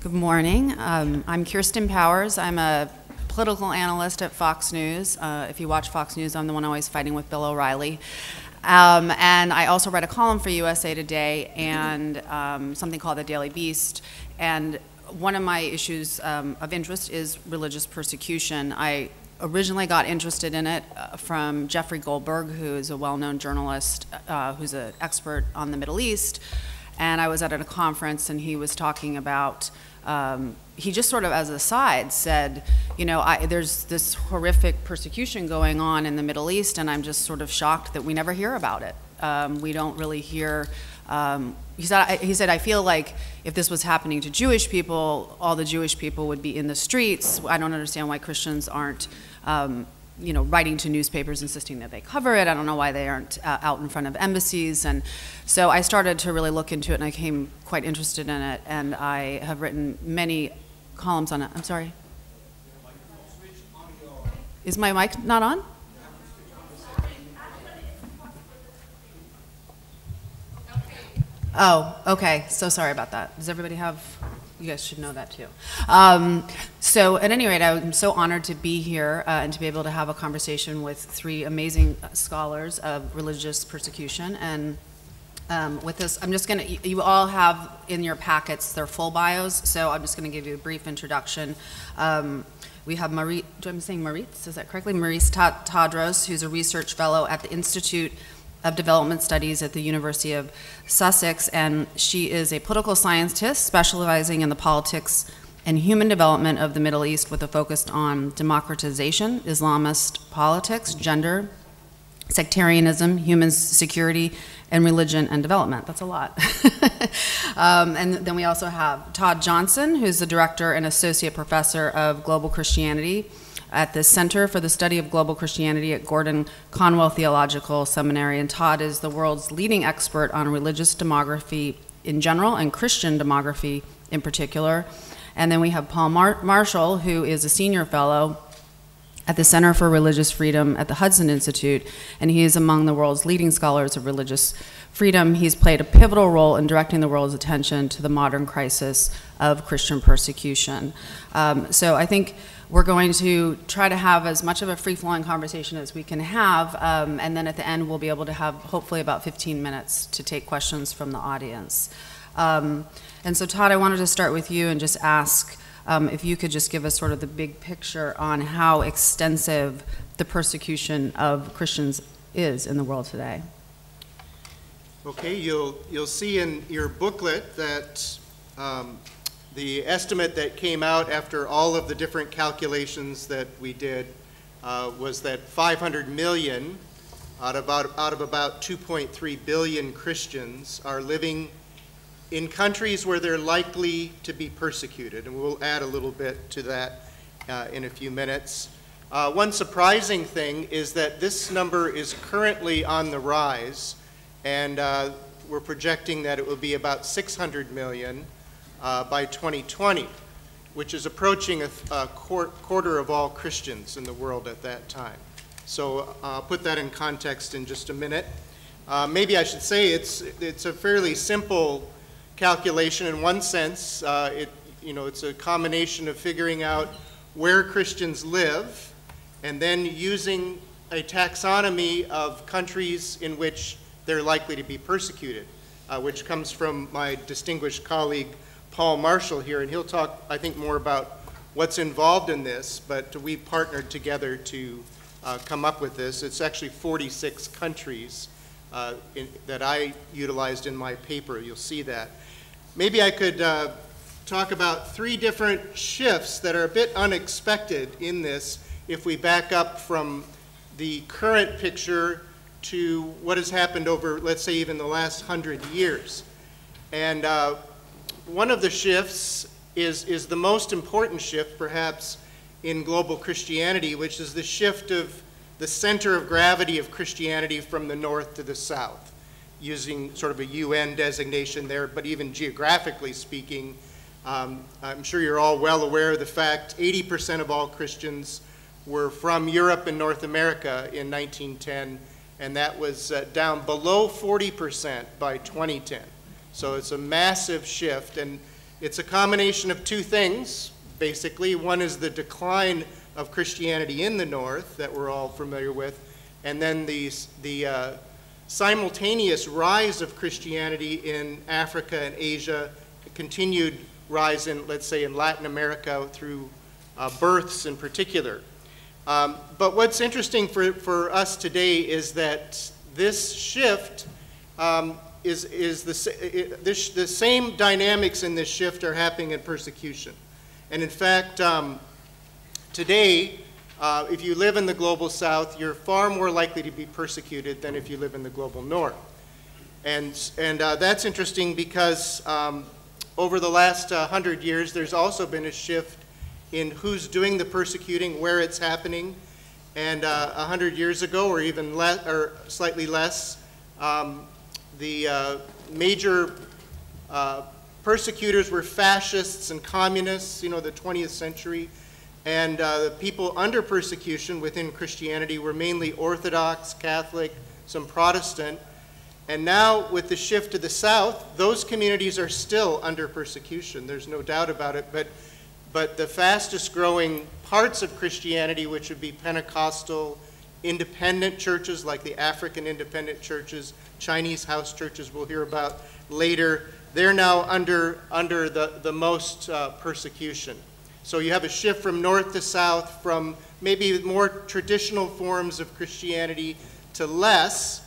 Good morning. Um, I'm Kirsten Powers. I'm a political analyst at Fox News. Uh, if you watch Fox News, I'm the one always fighting with Bill O'Reilly. Um, and I also write a column for USA Today and um, something called the Daily Beast. And one of my issues um, of interest is religious persecution. I originally got interested in it uh, from Jeffrey Goldberg, who is a well-known journalist uh, who's an expert on the Middle East. And I was at a conference and he was talking about, um, he just sort of as a side said, you know, I, there's this horrific persecution going on in the Middle East and I'm just sort of shocked that we never hear about it. Um, we don't really hear, um, he, said, he said, I feel like if this was happening to Jewish people, all the Jewish people would be in the streets. I don't understand why Christians aren't um, you know, writing to newspapers insisting that they cover it. I don't know why they aren't uh, out in front of embassies. And so I started to really look into it and I came quite interested in it. And I have written many columns on it. I'm sorry. Is my mic not on? Oh, okay. So sorry about that. Does everybody have you guys should know that too. Um, so, at any rate, I'm so honored to be here uh, and to be able to have a conversation with three amazing scholars of religious persecution. And um, with this, I'm just going to, you all have in your packets their full bios, so I'm just going to give you a brief introduction. Um, we have Marie, do I'm saying Mariz, is that correctly? Mariz Tadros, who's a research fellow at the Institute of Development Studies at the University of Sussex, and she is a political scientist specializing in the politics and human development of the Middle East with a focus on democratization, Islamist politics, gender, sectarianism, human security, and religion and development. That's a lot. um, and then we also have Todd Johnson, who's the director and associate professor of global Christianity at the Center for the Study of Global Christianity at Gordon Conwell Theological Seminary. And Todd is the world's leading expert on religious demography in general and Christian demography in particular. And then we have Paul Mar Marshall, who is a senior fellow at the Center for Religious Freedom at the Hudson Institute, and he is among the world's leading scholars of religious freedom. He's played a pivotal role in directing the world's attention to the modern crisis of Christian persecution. Um, so I think we're going to try to have as much of a free-flowing conversation as we can have, um, and then at the end we'll be able to have hopefully about 15 minutes to take questions from the audience. Um, and so Todd, I wanted to start with you and just ask um, if you could just give us sort of the big picture on how extensive the persecution of Christians is in the world today. Okay, you'll, you'll see in your booklet that um, the estimate that came out after all of the different calculations that we did uh, was that 500 million out of about, out of about 2.3 billion Christians are living in countries where they're likely to be persecuted. And we'll add a little bit to that uh, in a few minutes. Uh, one surprising thing is that this number is currently on the rise, and uh, we're projecting that it will be about 600 million uh, by 2020, which is approaching a, a, quarter of all Christians in the world at that time. So uh, I'll put that in context in just a minute. Uh, maybe I should say it's, it's a fairly simple calculation in one sense. Uh, it, you know, it's a combination of figuring out where Christians live and then using a taxonomy of countries in which they're likely to be persecuted, uh, which comes from my distinguished colleague Paul Marshall here, and he'll talk, I think, more about what's involved in this, but we partnered together to uh, come up with this. It's actually 46 countries uh, in, that I utilized in my paper. You'll see that. Maybe I could uh, talk about three different shifts that are a bit unexpected in this if we back up from the current picture to what has happened over, let's say, even the last hundred years. And uh, one of the shifts is, is the most important shift, perhaps, in global Christianity, which is the shift of the center of gravity of Christianity from the north to the south, using sort of a UN designation there, but even geographically speaking, um, I'm sure you're all well aware of the fact 80% of all Christians were from Europe and North America in 1910, and that was uh, down below 40% by 2010. So it's a massive shift. And It's a combination of two things, basically. One is the decline of Christianity in the north that we're all familiar with, and then the, the uh, simultaneous rise of Christianity in Africa and Asia, continued rise in, let's say, in Latin America through uh, births in particular. Um, but what's interesting for, for us today is that this shift um, is, is the, this, the same dynamics in this shift are happening in persecution. And in fact, um, today, uh, if you live in the global south, you're far more likely to be persecuted than if you live in the global north. And, and uh, that's interesting because um, over the last uh, hundred years, there's also been a shift in who's doing the persecuting, where it's happening. And uh, a hundred years ago, or even or slightly less, um, the uh, major uh, persecutors were fascists and communists, you know, the 20th century. And uh, the people under persecution within Christianity were mainly Orthodox, Catholic, some Protestant. And now, with the shift to the south, those communities are still under persecution. There's no doubt about it. But, but the fastest growing parts of Christianity, which would be Pentecostal, independent churches like the African independent churches, Chinese house churches we'll hear about later, they're now under, under the, the most uh, persecution. So you have a shift from north to south, from maybe more traditional forms of Christianity to less.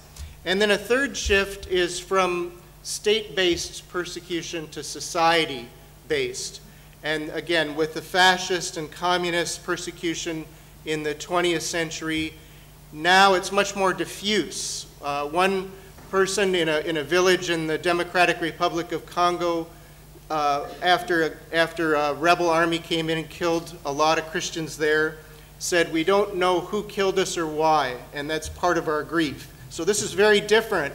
And then a third shift is from state based persecution to society based. And again, with the fascist and communist persecution in the 20th century, now it's much more diffuse. Uh, one person in a, in a village in the Democratic Republic of Congo uh, after, after a rebel army came in and killed a lot of Christians there, said, We don't know who killed us or why, and that's part of our grief. So this is very different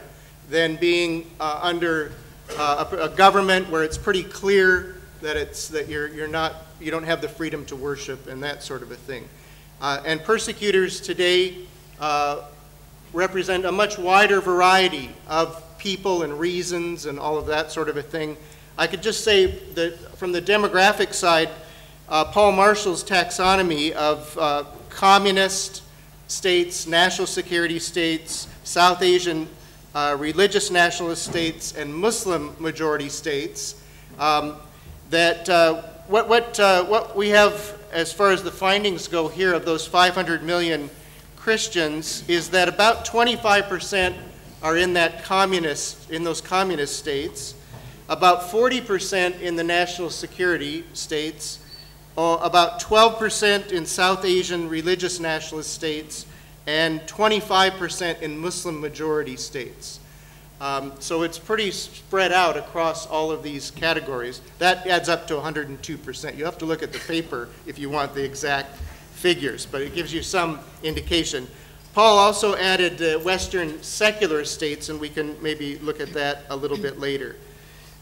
than being uh, under uh, a, a, government where it's pretty clear that, it's, that you're, you're not, you don't have the freedom to worship and that sort of a thing. Uh, and persecutors today uh, represent a much wider variety of people and reasons and all of that sort of a thing. I could just say that from the demographic side, uh, Paul Marshall's taxonomy of uh, communist states, national security states, South Asian uh, religious nationalist states, and Muslim majority states, um, that uh, what, what, uh, what we have as far as the findings go here of those 500 million Christians is that about 25% are in that communist, in those communist states, about 40% in the national security states, uh, about 12% in South Asian religious nationalist states, and 25% in Muslim majority states. Um, so it's pretty spread out across all of these categories. That adds up to 102%. You have to look at the paper if you want the exact figures, but it gives you some indication. Paul also added uh, Western secular states, and we can maybe look at that a little bit later.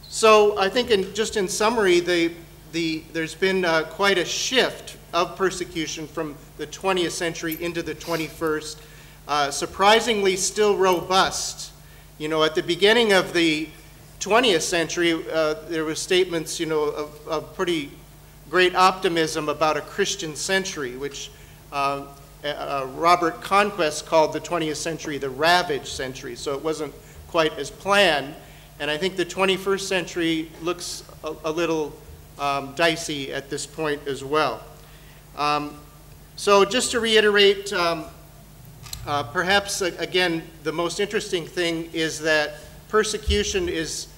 So I think in, just in summary, the, the, there's been uh, quite a shift of persecution from the 20th century into the 21st. Uh, surprisingly still robust. You know, at the beginning of the 20th century, uh, there were statements, you know, of, of pretty great optimism about a Christian century, which uh, uh, Robert Conquest called the 20th century the ravaged century, so it wasn't quite as planned. And I think the 21st century looks a, a little um, dicey at this point as well. Um, so just to reiterate, um, uh, perhaps uh, again, the most interesting thing is that persecution is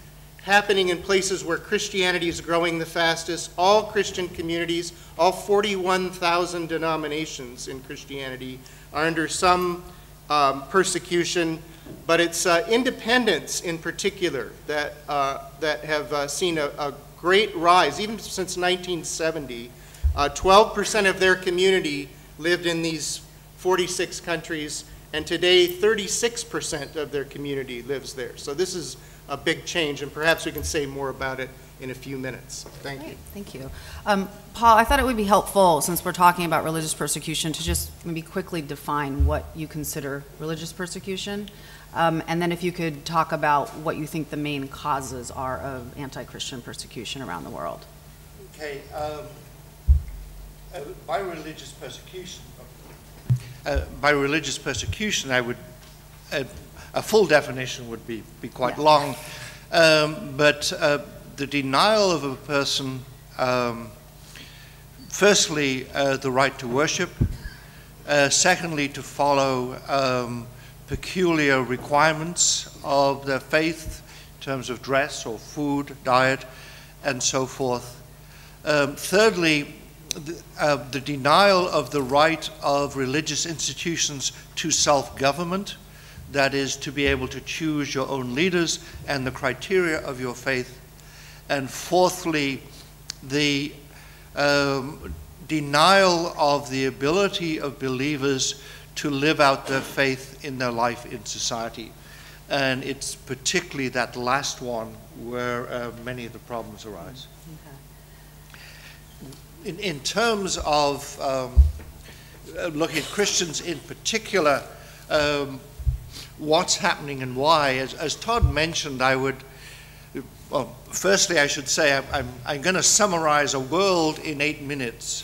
happening in places where Christianity is growing the fastest. All Christian communities, all 41,000 denominations in Christianity are under some um, persecution, but it's uh, independents in particular that, uh, that have uh, seen a, a, great rise, even since 1970. 12% uh, of their community lived in these 46 countries, and today 36% of their community lives there. So this is a big change, and perhaps we can say more about it in a few minutes. Thank you. Thank you. Um, Paul, I thought it would be helpful, since we're talking about religious persecution, to just maybe quickly define what you consider religious persecution. Um, And then if you could talk about what you think the main causes are of anti-Christian persecution around the world. Okay, um, uh, by religious persecution, uh, by religious persecution, I would, uh, a full definition would be, be quite Yeah. long, um, but uh, the denial of a person, um, firstly, uh, the right to worship, uh, secondly, to follow um, peculiar requirements of their faith in terms of dress or food, diet, and so forth. Um, thirdly, the, uh, the denial of the right of religious institutions to self government, that is, to be able to choose your own leaders and the criteria of your faith. And fourthly, the um, denial of the ability of believers to live out their faith in their life in society. And it's particularly that last one where uh, many of the problems arise. In, in terms of um, uh, looking at Christians in particular, um, what's happening and why, as, as Todd mentioned, I would, well, firstly, I should say I'm, I'm, I'm going to summarize a world in eight minutes.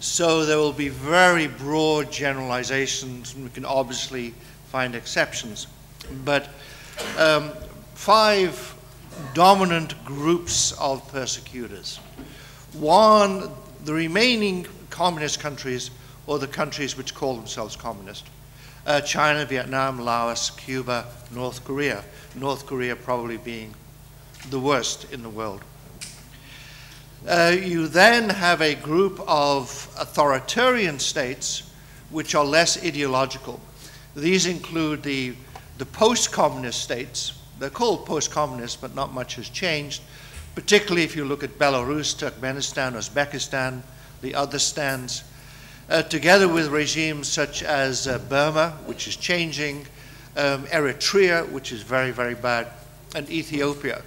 So there will be very broad generalizations, and we can obviously find exceptions. But um, five dominant groups of persecutors. One, the remaining communist countries, or the countries which call themselves communist. Uh, China, Vietnam, Laos, Cuba, North Korea. North Korea probably being the worst in the world. Uh, you then have a group of authoritarian states which are less ideological. These include the, the post communist states. They're called post communist, but not much has changed, particularly if you look at Belarus, Turkmenistan, Uzbekistan, the other stands, uh, together with regimes such as uh, Burma, which is changing, um, Eritrea, which is very, very bad, and Ethiopia.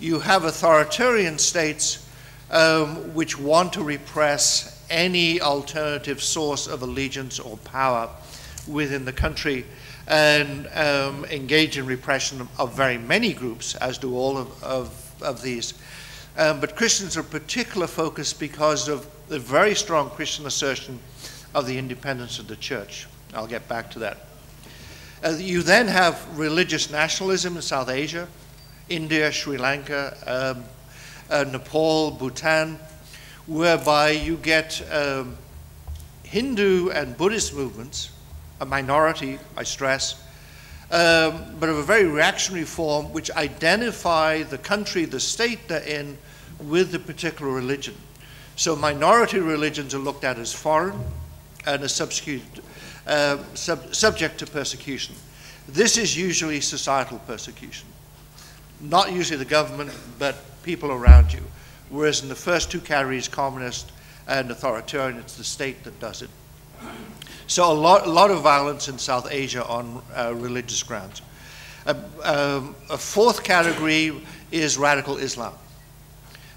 You have authoritarian states um, which want to repress any alternative source of allegiance or power within the country and um, engage in repression of, very many groups, as do all of, of, of these. Um, but Christians are particular focus because of the very strong Christian assertion of the independence of the church. I'll get back to that. Uh, you then have religious nationalism in South Asia, India, Sri Lanka, um, uh, Nepal, Bhutan, whereby you get um, Hindu and Buddhist movements, a minority, I stress, um, but of a very reactionary form, which identify the country, the state they're in, with the particular religion. So minority religions are looked at as foreign and as uh, sub subject to persecution. This is usually societal persecution. Not usually the government, but people around you. Whereas in the first two categories, communist and authoritarian, it's the state that does it. So a lot, a lot of violence in South Asia on uh, religious grounds. Uh, um, a fourth category is radical Islam.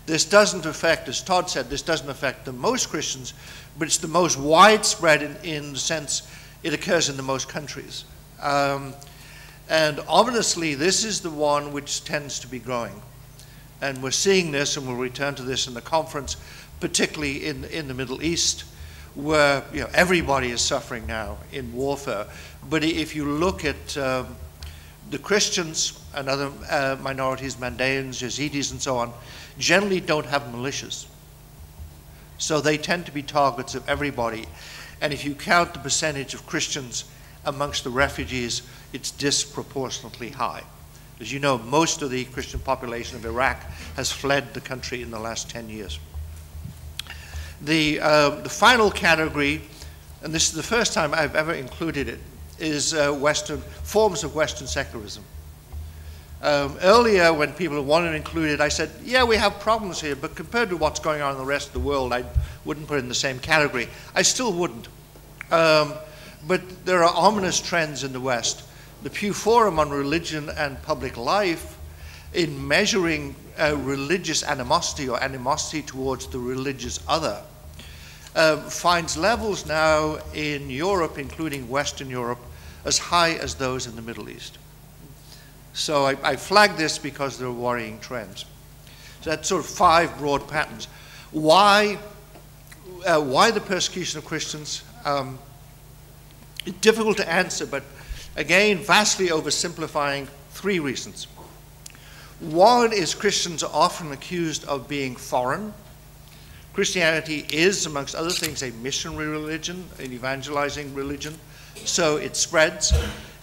This doesn't affect, as Todd said, this doesn't affect the most Christians, but it's the most widespread in, in the sense it occurs in the most countries. Um, and ominously, this is the one which tends to be growing. And we're seeing this, and we'll return to this in the conference, particularly in, in the Middle East, where you know, everybody is suffering now in warfare. But if you look at um, the Christians and other uh, minorities, Mandaeans, Yazidis, and so on, generally don't have militias. So they tend to be targets of everybody. And if you count the percentage of Christians amongst the refugees, it's disproportionately high. As you know, most of the Christian population of Iraq has fled the country in the last 10 years. The, uh, the final category, and this is the first time I've ever included it, is uh, Western forms of Western secularism. Um, earlier, when people wanted to include it, I said, yeah, we have problems here, but compared to what's going on in the rest of the world, I wouldn't put it in the same category. I still wouldn't. Um, but there are ominous trends in the West the Pew Forum on Religion and Public Life, in measuring uh, religious animosity or animosity towards the religious other um, finds levels now in Europe, including Western Europe, as high as those in the Middle East. So I, I flag this because there are worrying trends. So that's sort of five broad patterns. Why, uh, why the persecution of Christians? Um, difficult to answer, but again, vastly oversimplifying three reasons. One is Christians are often accused of being foreign. Christianity is, amongst other things, a missionary religion, an evangelizing religion, so it spreads.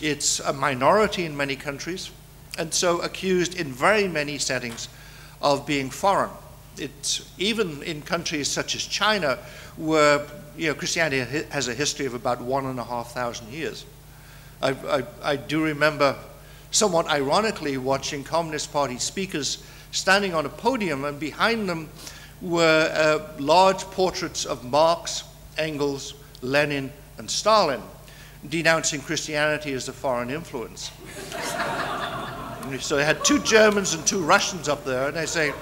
It's a minority in many countries, and so accused in very many settings of being foreign. It's even in countries such as China, where you know, Christianity has a history of about one and a half thousand years. I, I, I do remember, somewhat ironically, watching Communist Party speakers standing on a podium, and behind them were uh, large portraits of Marx, Engels, Lenin, and Stalin, denouncing Christianity as a foreign influence. so they had two Germans and two Russians up there, and they say,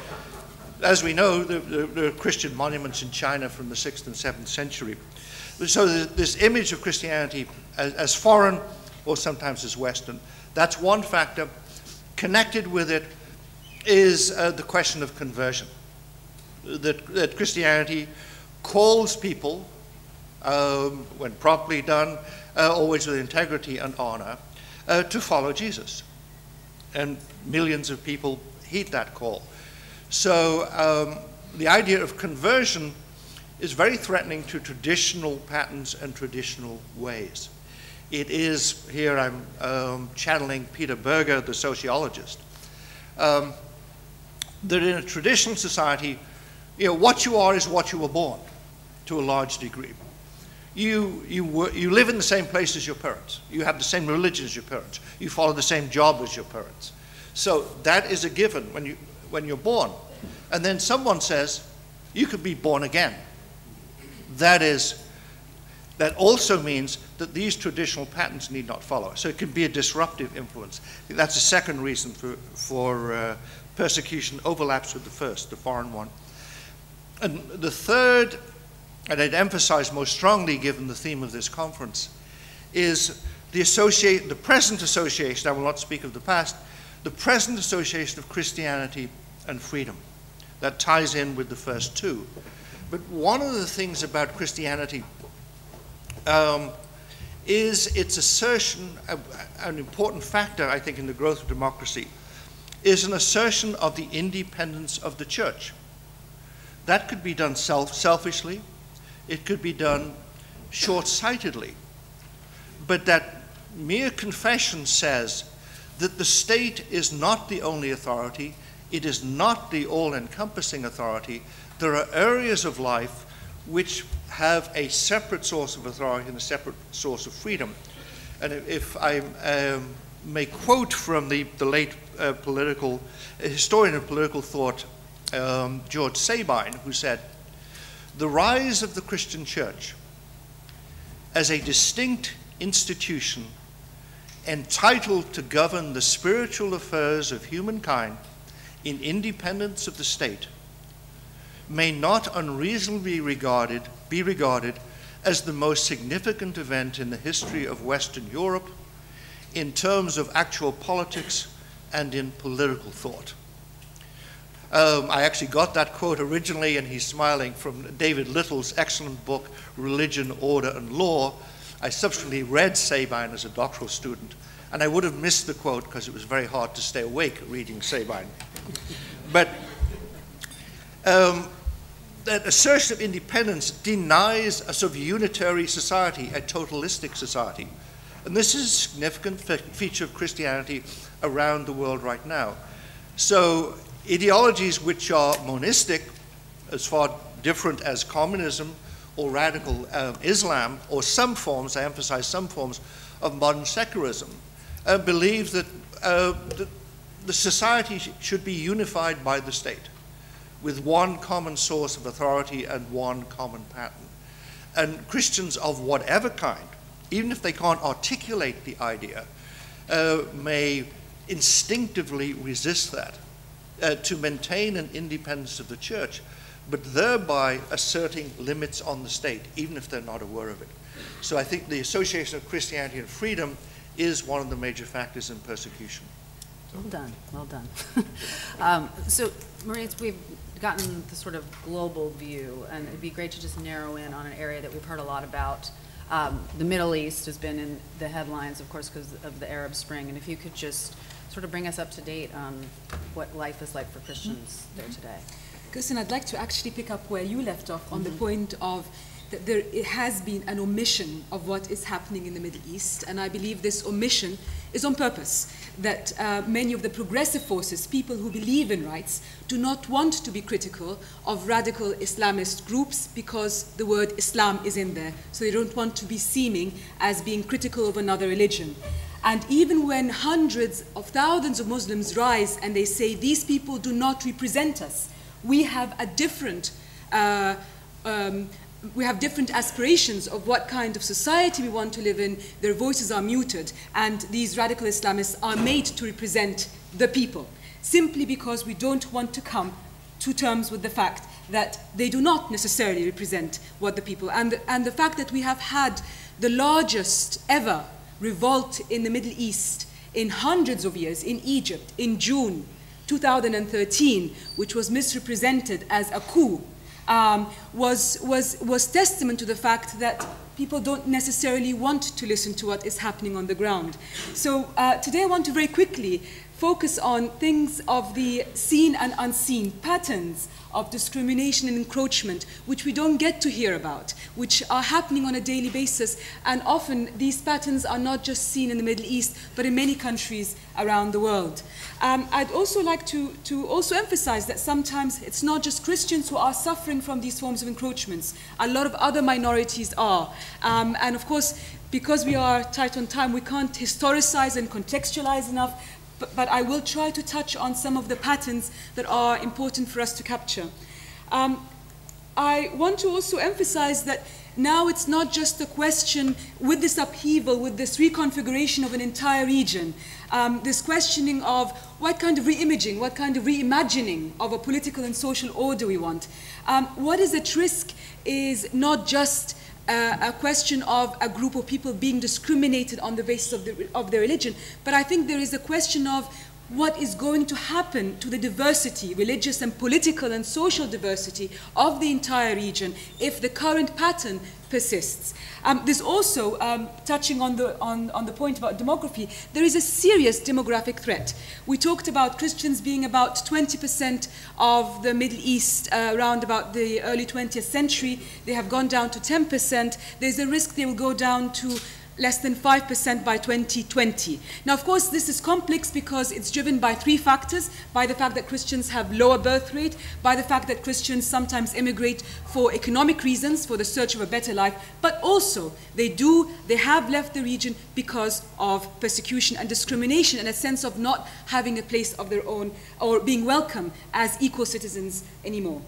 as we know, there, are Christian monuments in China from the 6th and 7th century. So this image of Christianity as, as foreign or sometimes as Western, that's one factor. Connected with it is uh, the question of conversion. That, that Christianity calls people, um, when properly done, uh, always with integrity and honor, uh, to follow Jesus. And millions of people heed that call. So um, the idea of conversion is very threatening to traditional patterns and traditional ways. It is, here I'm um, channeling Peter Berger, the sociologist, um, that in a traditional society, you know, what you are is what you were born to a large degree. You, you, you live in the same place as your parents. You have the same religion as your parents. You follow the same job as your parents. So that is a given when, you, when you're born. And then someone says, you could be born again. That is, that also means that these traditional patterns need not follow. So it can be a disruptive influence. That's a second reason for, for uh, persecution overlaps with the first, the foreign one. And the third, and I'd emphasize most strongly given the theme of this conference, is the, associate, the present association, I will not speak of the past, the present association of Christianity and freedom. That ties in with the first two. But one of the things about Christianity um, is its assertion, an important factor, I think, in the growth of democracy, is an assertion of the independence of the church. That could be done self selfishly, it could be done short sightedly. But that mere confession says that the state is not the only authority, it is not the all encompassing authority. There are areas of life which have a separate source of authority and a separate source of freedom. And if I um, may quote from the, the late uh, political historian of political thought, um, George Sabine, who said, The rise of the Christian church as a distinct institution entitled to govern the spiritual affairs of humankind in independence of the state may not unreasonably regarded, be regarded as the most significant event in the history of Western Europe in terms of actual politics and in political thought. Um, I actually got that quote originally, and he's smiling, from David Little's excellent book, Religion, Order, and Law. I subsequently read Sabine as a doctoral student, and I would have missed the quote because it was very hard to stay awake reading Sabine. but um, that assertion of independence denies a sort of unitary society, a totalistic society. And this is a significant fe feature of Christianity around the world right now. So ideologies which are monistic, as far different as communism or radical um, Islam, or some forms, I emphasize some forms, of modern secularism, uh, believe that uh, the, society sh should be unified by the state with one common source of authority and one common pattern. And Christians of whatever kind, even if they can't articulate the idea, uh, may instinctively resist that. Uh, to maintain an independence of the church, but thereby asserting limits on the state, even if they're not aware of it. So I think the association of Christianity and freedom is one of the major factors in persecution. Well done, well done. um, so, Mariz, we've gotten the sort of global view, and it'd be great to just narrow in on an area that we've heard a lot about. Um, the Middle East has been in the headlines, of course, because of the Arab Spring, and if you could just sort of bring us up to date on what life is like for Christians there today. Kirsten, I'd like to actually pick up where you left off on mm-hmm. the point of that there has been an omission of what is happening in the Middle East, and I believe this omission is on purpose. That uh, many of the progressive forces, people who believe in rights, do not want to be critical of radical Islamist groups because the word Islam is in there. So they don't want to be seeming as being critical of another religion. And even when hundreds of thousands of Muslims rise and they say, these people do not represent us, we have a different uh, um, we have different aspirations of what kind of society we want to live in, their voices are muted, and these radical Islamists are made to represent the people, simply because we don't want to come to terms with the fact that they do not necessarily represent what the people, and and the fact that we have had the largest ever revolt in the Middle East in hundreds of years in Egypt in June 2013, which was misrepresented as a coup um, was, was, was testament to the fact that people don't necessarily want to listen to what is happening on the ground. So uh, today I want to very quickly focus on things of the seen and unseen, patterns of discrimination and encroachment, which we don't get to hear about, which are happening on a daily basis. And often these patterns are not just seen in the Middle East, but in many countries around the world. Um, I'd also like to, to also emphasize that sometimes it's not just Christians who are suffering from these forms of encroachments. A lot of other minorities are. Um, and of course, because we are tight on time, we can't historicize and contextualize enough but, but, I will try to touch on some of the patterns that are important for us to capture. Um, I want to also emphasize that now it's not just a question with this upheaval, with this reconfiguration of an entire region, um, this questioning of what kind of reimaging, what kind of reimagining of a political and social order we want. Um, what is at risk is not just a question of a group of people being discriminated on the basis of, the, of their religion, but I think there is a question of what is going to happen to the diversity, religious and political and social diversity of the entire region if the current pattern persists. Um, there's also, um, touching on the, on, on the point about demography, there is a serious demographic threat. We talked about Christians being about 20% of the Middle East uh, around about the early 20th century. They have gone down to 10%. There's a risk they will go down to less than 5% by 2020. Now, of course, this is complex because it's driven by three factors, by the fact that Christians have lower birth rate, by the fact that Christians sometimes immigrate for economic reasons, for the search of a better life, but also they do, they have left the region because of persecution and discrimination and a sense of not having a place of their own or being welcome as equal citizens anymore.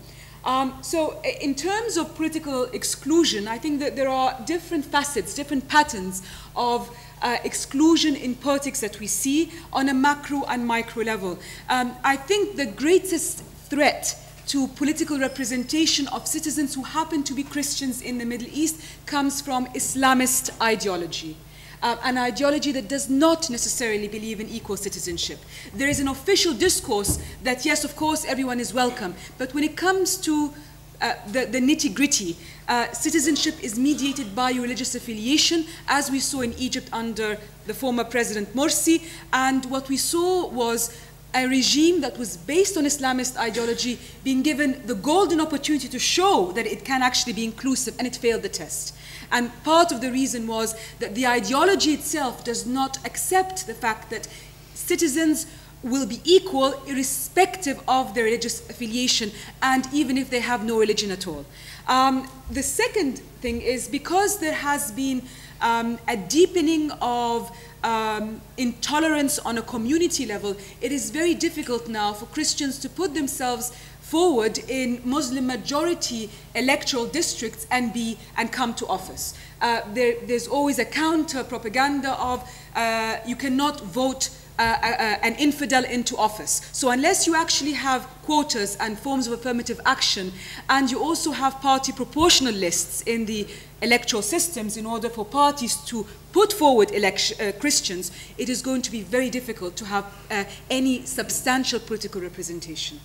Um, so in terms of political exclusion, I think that there are different facets, different patterns of uh, exclusion in politics that we see on a macro and micro level. Um, I think the greatest threat to political representation of citizens who happen to be Christians in the Middle East comes from Islamist ideology uh, an ideology that does not necessarily believe in equal citizenship. There is an official discourse that, yes, of course, everyone is welcome, but when it comes to uh, the, the nitty gritty, uh, citizenship is mediated by religious affiliation, as we saw in Egypt under the former President Morsi. And what we saw was a regime that was based on Islamist ideology being given the golden opportunity to show that it can actually be inclusive, and it failed the test. And part of the reason was that the ideology itself does not accept the fact that citizens will be equal irrespective of their religious affiliation and even if they have no religion at all. Um, the second thing is because there has been um, a deepening of um, intolerance on a community level, it is very difficult now for Christians to put themselves forward in Muslim majority electoral districts and be and come to office. Uh, there, there's always a counter propaganda of uh, you cannot vote uh, uh, an infidel into office. So unless you actually have quotas and forms of affirmative action, and you also have party proportional lists in the electoral systems in order for parties to put forward election, uh, Christians, it is going to be very difficult to have uh, any substantial political representation.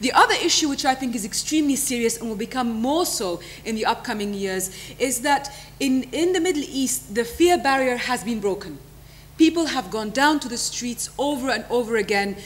The other issue, which I think is extremely serious and will become more so in the upcoming years, is that in, in the Middle East, the fear barrier has been broken. People have gone down to the streets over and over again,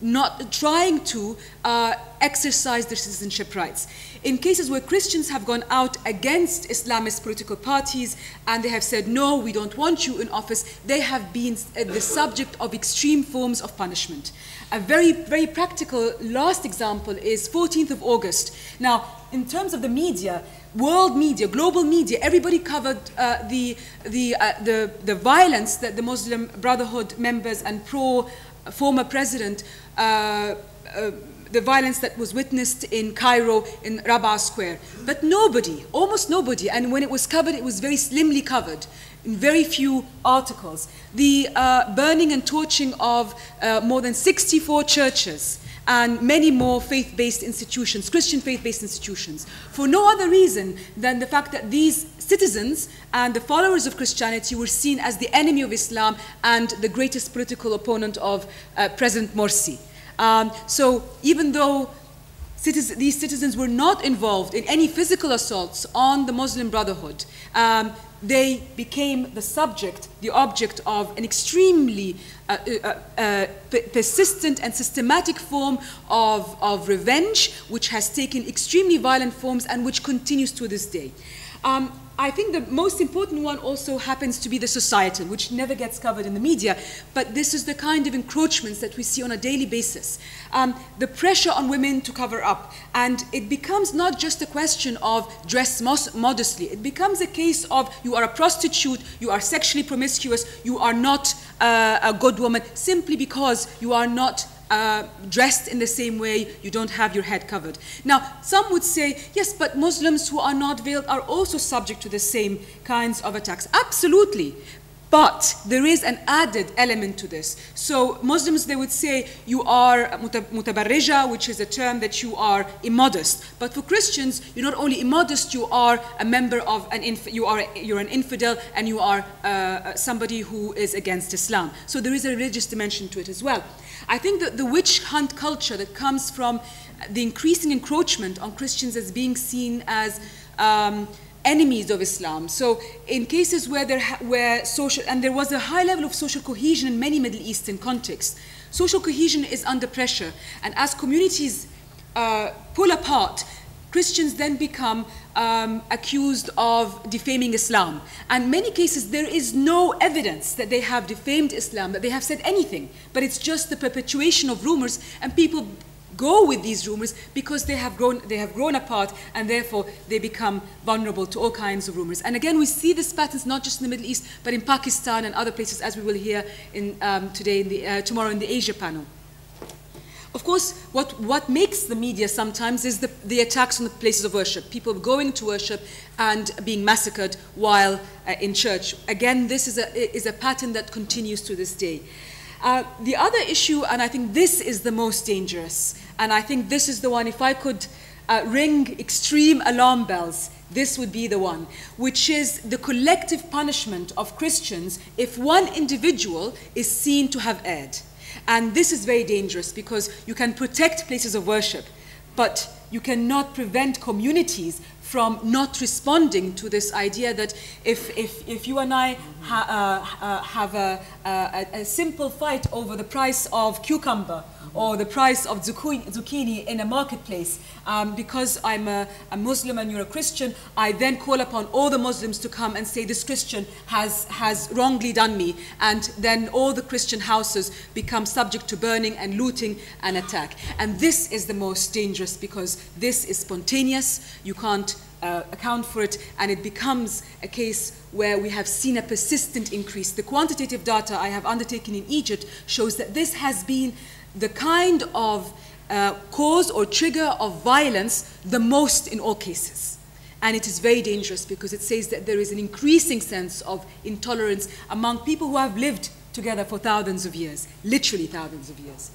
not trying to uh, exercise their citizenship rights. In cases where Christians have gone out against Islamist political parties and they have said, no, we don't want you in office, they have been uh, the subject of extreme forms of punishment. A very, very practical last example is 14th of August. Now, in terms of the media, world media, global media, everybody covered uh, the, the, uh, the, the violence that the Muslim Brotherhood members and pro former president, the violence that was witnessed in Cairo in Rabaa Square. But nobody, almost nobody, and when it was covered, it was very slimly covered in very few articles. The uh, burning and torching of uh, more than 64 churches and many more faith-based institutions, Christian faith-based institutions, for no other reason than the fact that these citizens and the followers of Christianity were seen as the enemy of Islam and the greatest political opponent of uh, President Morsi. Um, so even though these citizens were not involved in any physical assaults on the Muslim Brotherhood, um, they became the subject, the object of an extremely uh, uh, uh, persistent and systematic form of, of revenge, which has taken extremely violent forms and which continues to this day. Um, I think the most important one also happens to be the societal, which never gets covered in the media, but this is the kind of encroachments that we see on a daily basis. Um, the pressure on women to cover up, and it becomes not just a question of dress modestly, it becomes a case of you are a prostitute, you are sexually promiscuous, you are not uh, a good woman, simply because you are not uh, dressed in the same way, you don't have your head covered. Now, some would say, yes, but Muslims who are not veiled are also subject to the same kinds of attacks. Absolutely. But there is an added element to this. So Muslims, they would say you are mutabarrija, which is a term that you are immodest. But for Christians, you're not only immodest, you are a member of an inf- you are you're an infidel and you are uh, somebody who is against Islam. So there is a religious dimension to it as well. I think that the witch hunt culture that comes from the increasing encroachment on Christians as being seen as um, enemies of Islam. So in cases where there where social and there was a high level of social cohesion in many Middle Eastern contexts, social cohesion is under pressure, and as communities uh, pull apart, Christians then become um, accused of defaming Islam. And many cases, there is no evidence that they have defamed Islam, that they have said anything, but it's just the perpetuation of rumors, and people go with these rumors because they have grown, they have grown apart, and therefore they become vulnerable to all kinds of rumors. And again, we see this patterns not just in the Middle East, but in Pakistan and other places, as we will hear in, um, today, in the, uh, tomorrow in the Asia panel. Of course, what, what makes the media sometimes is the, the attacks on the places of worship, people going to worship and being massacred while uh, in church. Again, this is a, is a pattern that continues to this day. Uh, the other issue, and I think this is the most dangerous, and I think this is the one, if I could uh, ring extreme alarm bells, this would be the one, which is the collective punishment of Christians if one individual is seen to have erred. And this is very dangerous because you can protect places of worship, but you cannot prevent communities from not responding to this idea that if, if, if you and I ha, uh, uh, have a, a, a, simple fight over the price of cucumber or the price of zucchini in a marketplace, um, because I'm a, a, Muslim and you're a Christian, I then call upon all the Muslims to come and say this Christian has, has wrongly done me, and then all the Christian houses become subject to burning and looting and attack. And this is the most dangerous because this is spontaneous, you can't uh, account for it, and it becomes a case where we have seen a persistent increase. The quantitative data I have undertaken in Egypt shows that this has been the kind of uh, cause or trigger of violence the most in all cases. And it is very dangerous because it says that there is an increasing sense of intolerance among people who have lived together for thousands of years, literally thousands of years.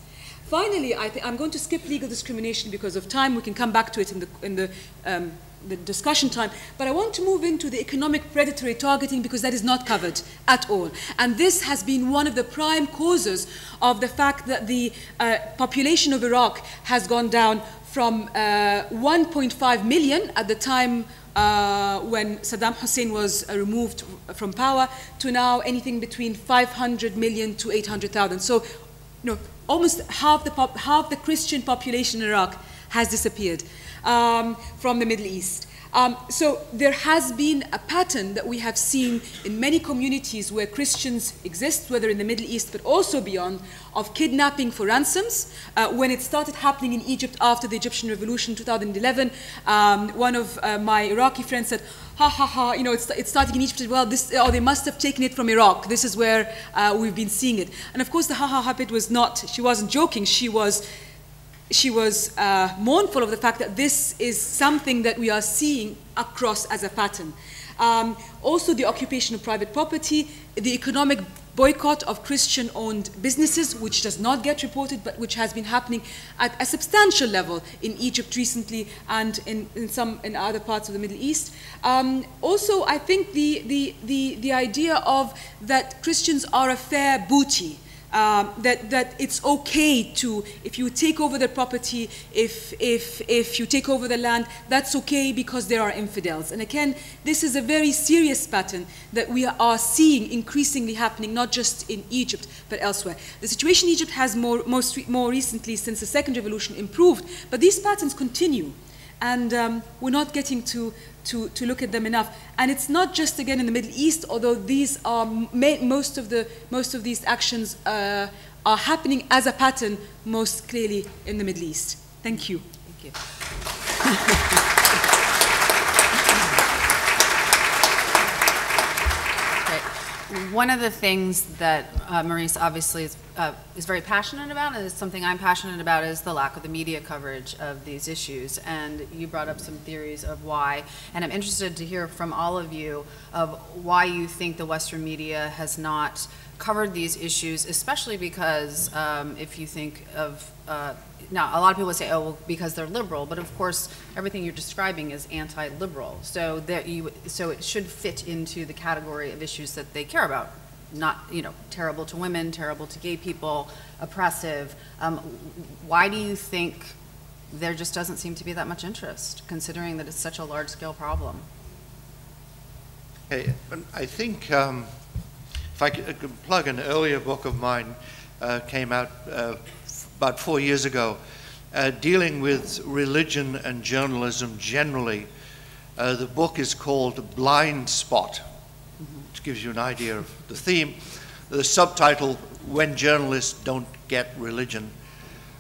Finally, I am going to skip legal discrimination because of time. We can come back to it in the, in the, um, the discussion time. But I want to move into the economic predatory targeting because that is not covered at all. And this has been one of the prime causes of the fact that the uh, population of Iraq has gone down from uh, 1.5 million at the time uh, when Saddam Hussein was uh, removed from power to now anything between 500 million to 800,000. So, you know, almost half the, half the Christian population in Iraq has disappeared um, from the Middle East. Um, so there has been a pattern that we have seen in many communities where Christians exist, whether in the Middle East but also beyond, of kidnapping for ransoms. Uh, when it started happening in Egypt after the Egyptian Revolution 2011, um, one of uh, my Iraqi friends said, ha ha ha, you know, it's, it's starting in Egypt, well, this, oh, they must have taken it from Iraq. This is where uh, we've been seeing it. And of course, the ha ha ha bit was not, she wasn't joking, she was she was uh, mournful of the fact that this is something that we are seeing across as a pattern. Um, also, the occupation of private property, the economic boycott of Christian owned businesses, which does not get reported but which has been happening at a substantial level in Egypt recently and in, in some in other parts of the Middle East. Um, also, I think the, the, the, the idea of that Christians are a fair booty um, that, that it's okay to, if you take over the property, if, if, if you take over the land, that's okay because there are infidels. And again, this is a very serious pattern that we are seeing increasingly happening, not just in Egypt, but elsewhere. The situation in Egypt has more, most, more recently, since the second revolution, improved, but these patterns continue. And um, we're not getting to to, to look at them enough. And it's not just again in the Middle East, although these are most of the most of these actions uh, are happening as a pattern most clearly in the Middle East. Thank you. Thank you. One of the things that uh, Mariz obviously is uh, is very passionate about, and it's something I'm passionate about, is the lack of the media coverage of these issues. And you brought up some theories of why, and I'm interested to hear from all of you of why you think the Western media has not covered these issues, especially because um, if you think of uh, now, a lot of people say, oh, well, because they're liberal, but of course, everything you're describing is anti-liberal. So that you, so it should fit into the category of issues that they care about not, you know, terrible to women, terrible to gay people, oppressive. Um, why do you think there just doesn't seem to be that much interest, considering that it's such a large-scale problem? Hey, I think um, if I could, plug an earlier book of mine, uh, came out uh, about four years ago, uh, dealing with religion and journalism generally. Uh, the book is called Blind Spot which gives you an idea of the theme. The subtitle, When Journalists Don't Get Religion.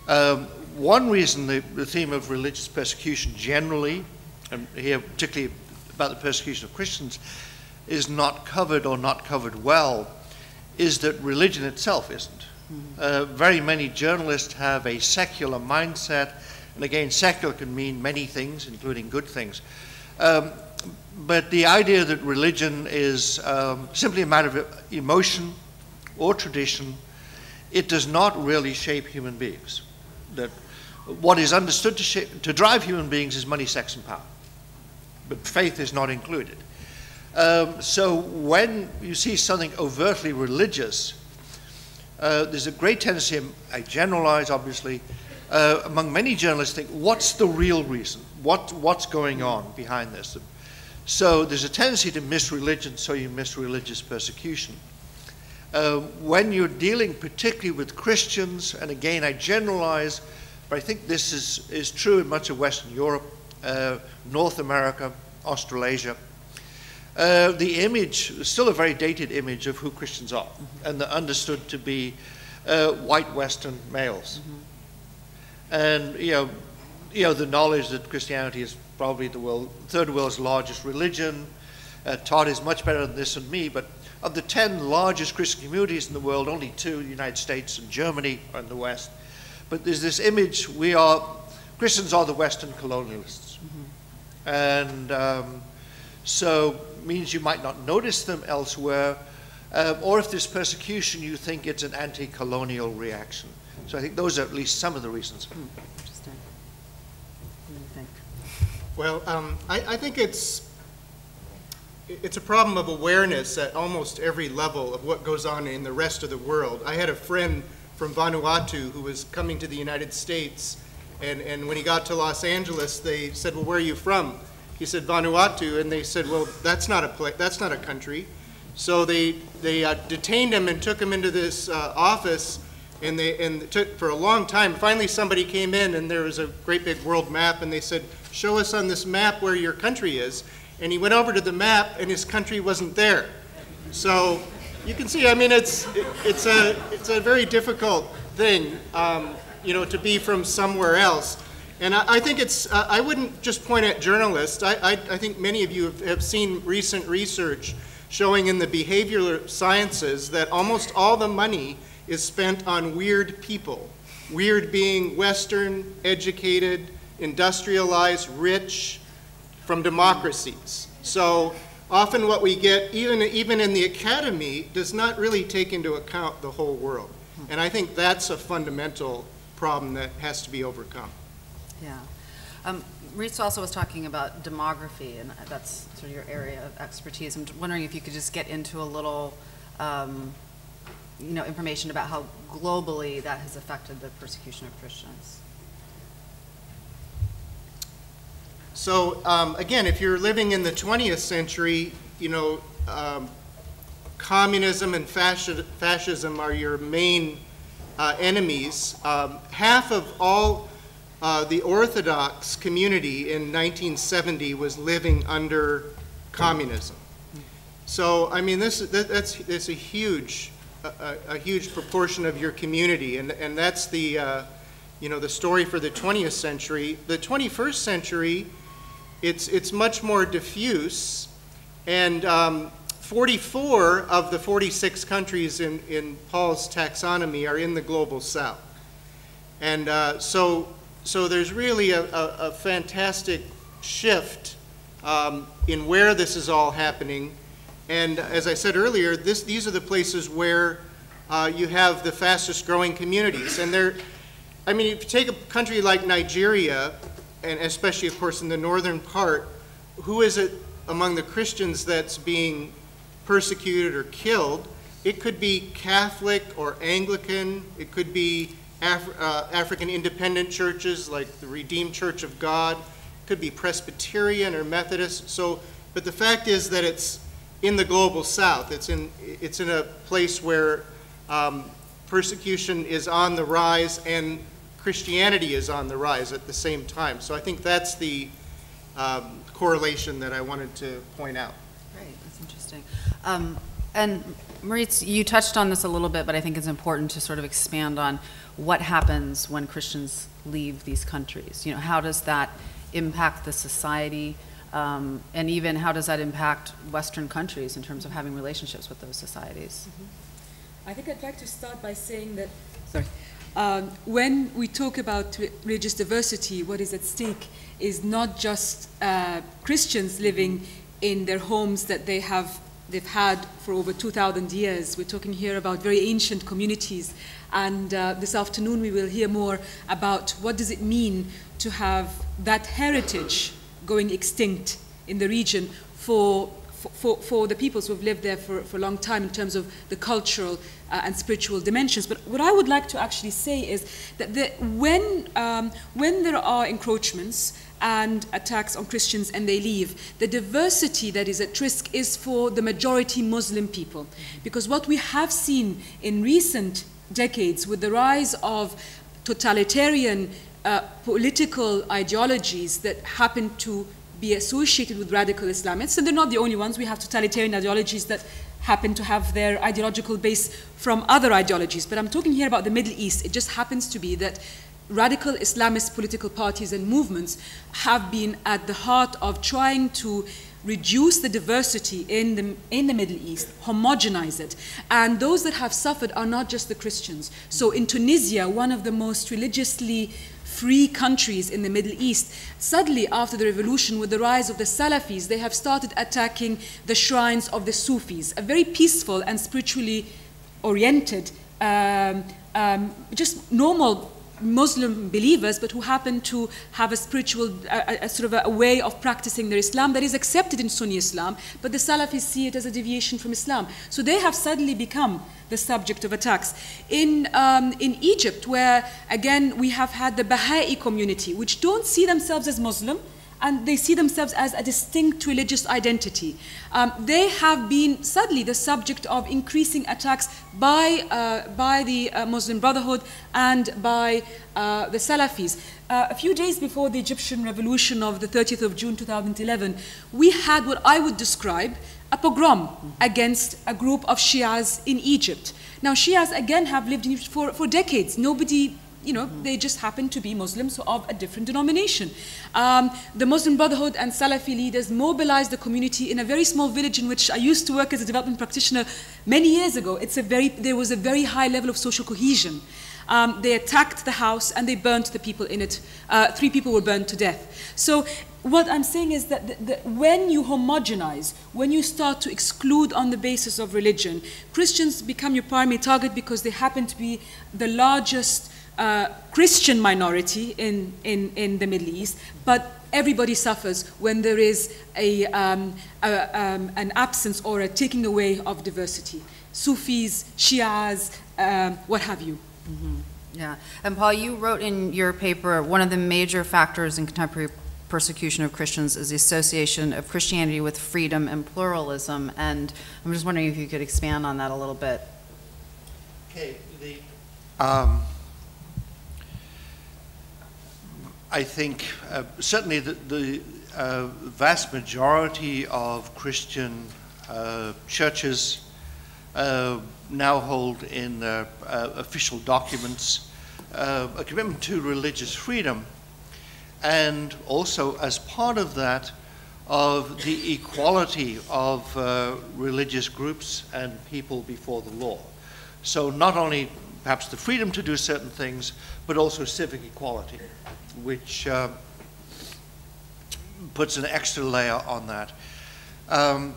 Um, one reason the, the theme of religious persecution generally, and here particularly about the persecution of Christians, is not covered or not covered well, is that religion itself isn't. Uh, very many journalists have a secular mindset, and again, secular can mean many things, including good things. Um, but the idea that religion is um, simply a matter of emotion or tradition, it does not really shape human beings. That what is understood to, shape, to drive human beings is money, sex, and power. But faith is not included. Um, so when you see something overtly religious, uh, there's a great tendency, I generalize obviously, uh, among many journalists think, what's the real reason? What, what's going on behind this? So there's a tendency to miss religion, so you miss religious persecution. Uh, when you're dealing particularly with Christians, and again, I generalize, but I think this is, is true in much of Western Europe, uh, North America, Australasia. Uh, the image is still a very dated image of who Christians are, mm-hmm. and they're understood to be uh, white Western males. Mm-hmm. And, you know, you know, the knowledge that Christianity is probably the world, third world's largest religion. Uh, Todd is much better than this and me, but of the 10 largest Christian communities in the world, only two, the United States and Germany, are in the West. But there's this image, we are, Christians are the Western colonialists. Mm-hmm. And um, so means you might not notice them elsewhere. um, or if there's persecution, you think it's an anti-colonial reaction. So I think those are at least some of the reasons. Interesting. What do you think? Well, um, I, I think it's, it's a problem of awareness at almost every level of what goes on in the rest of the world. I had a friend from Vanuatu who was coming to the United States, and, and when he got to Los Angeles, they said, well, where are you from? He said, Vanuatu, and they said, well, that's not a that's not a country. So they, they uh, detained him and took him into this uh, office, and they, and it took for a long time. Finally, somebody came in, and there was a great big world map, and they said, show us on this map where your country is. And he went over to the map, and his country wasn't there. So you can see, I mean, it's, it- it's a, it's a very difficult thing, um, you know, to be from somewhere else. And I, I think it's, uh, I wouldn't just point at journalists. I, I, I think many of you have, have seen recent research showing in the behavioral sciences that almost all the money is spent on weird people. Weird being Western, educated, industrialized, rich, from democracies. So often what we get, even, even in the academy, does not really take into account the whole world. And I think that's a fundamental problem that has to be overcome. Yeah. Um, Mariz also was talking about demography, and that's sort of your area of expertise. I'm wondering if you could just get into a little, um, you know, information about how globally that has affected the persecution of Christians. So um, again, if you're living in the 20th century, you know, um, communism and fasci- fascism are your main uh, enemies. Um, half of all uh, the Orthodox community in 1970 was living under communism. So I mean, this that, that's that's a huge a, a, huge proportion of your community, and and that's the uh, you know the story for the 20th century. The 21st century it's, it's much more diffuse, and um, 44 of the 46 countries in, in Paul's taxonomy are in the global south. And uh, so, so there's really a, a, a fantastic shift um, in where this is all happening. And as I said earlier, this, these are the places where uh, you have the fastest growing communities. And they're, I mean, if you take a country like Nigeria, and especially, of course, in the northern part, who is it among the Christians that's being persecuted or killed? It could be Catholic or Anglican. It could be Af- uh, African independent churches like the Redeemed Church of God. Could be Presbyterian or Methodist. So, but the fact is that it's in the global South. It's in it's in a place where um, persecution is on the rise and Christianity is on the rise at the same time. So I think that's the um, correlation that I wanted to point out. Great, that's interesting. Um, and Mariz, you touched on this a little bit, but I think it's important to sort of expand on what happens when Christians leave these countries. You know, how does that impact the society, um, and even how does that impact Western countries in terms of having relationships with those societies? I think I'd like to start by saying that, sorry, um, when we talk about re- religious diversity, what is at stake is not just uh, Christians living in their homes that they have they've had for over 2,000 years. We're talking here about very ancient communities, and uh, this afternoon we will hear more about what does it mean to have that heritage going extinct in the region for for, for the peoples who have lived there for, for a long time in terms of the cultural uh, and spiritual dimensions. But what I would like to actually say is that the, when, um, when there are encroachments and attacks on Christians and they leave, the diversity that is at risk is for the majority Muslim people. Because what we have seen in recent decades with the rise of totalitarian uh, political ideologies that happen to be associated with radical Islamists, and they're not the only ones. We have totalitarian ideologies that happen to have their ideological base from other ideologies. But I'm talking here about the Middle East. It just happens to be that radical Islamist political parties and movements have been at the heart of trying to reduce the diversity in the, in the Middle East, homogenize it. And those that have suffered are not just the Christians. So in Tunisia, one of the most religiously free countries in the Middle East. Suddenly, after the revolution, with the rise of the Salafis, they have started attacking the shrines of the Sufis, a very peaceful and spiritually oriented, um, um, just normal Muslim believers, but who happen to have a spiritual, a, a sort of a, a, way of practicing their Islam that is accepted in Sunni Islam, but the Salafis see it as a deviation from Islam. So they have suddenly become the subject of attacks. In, um, in Egypt, where again we have had the Baha'i community, which don't see themselves as Muslim, and they see themselves as a distinct religious identity. Um, they have been sadly the subject of increasing attacks by, uh, by the uh, Muslim Brotherhood and by uh, the Salafis. Uh, a few days before the Egyptian revolution of the 30th of June 2011, we had what I would describe a pogrom against a group of Shias in Egypt. Now, Shias again have lived in Egypt for, for decades. Nobody you know, they just happen to be Muslims of a different denomination. Um, the Muslim Brotherhood and Salafi leaders mobilized the community in a very small village in which I used to work as a development practitioner many years ago. It's a very, there was a very high level of social cohesion. Um, they attacked the house and they burnt the people in it. Uh, three people were burned to death. So what I'm saying is that, the, the, when you homogenize, when you start to exclude on the basis of religion, Christians become your primary target because they happen to be the largest uh, Christian minority in, in, in the Middle East, but everybody suffers when there is a, um, a, um, an absence or a taking away of diversity. Sufis, Shias, um, what have you. Mm-hmm. Yeah, and Paul, you wrote in your paper one of the major factors in contemporary persecution of Christians is the association of Christianity with freedom and pluralism. And I'm just wondering if you could expand on that a little bit. Okay, the um, I think uh, certainly the, the uh, vast majority of Christian uh, churches uh, now hold in their uh, official documents uh, a commitment to religious freedom, and also as part of that, of the equality of religious groups and people before the law. So not only perhaps the freedom to do certain things, but also civic equality which uh, puts an extra layer on that. Um,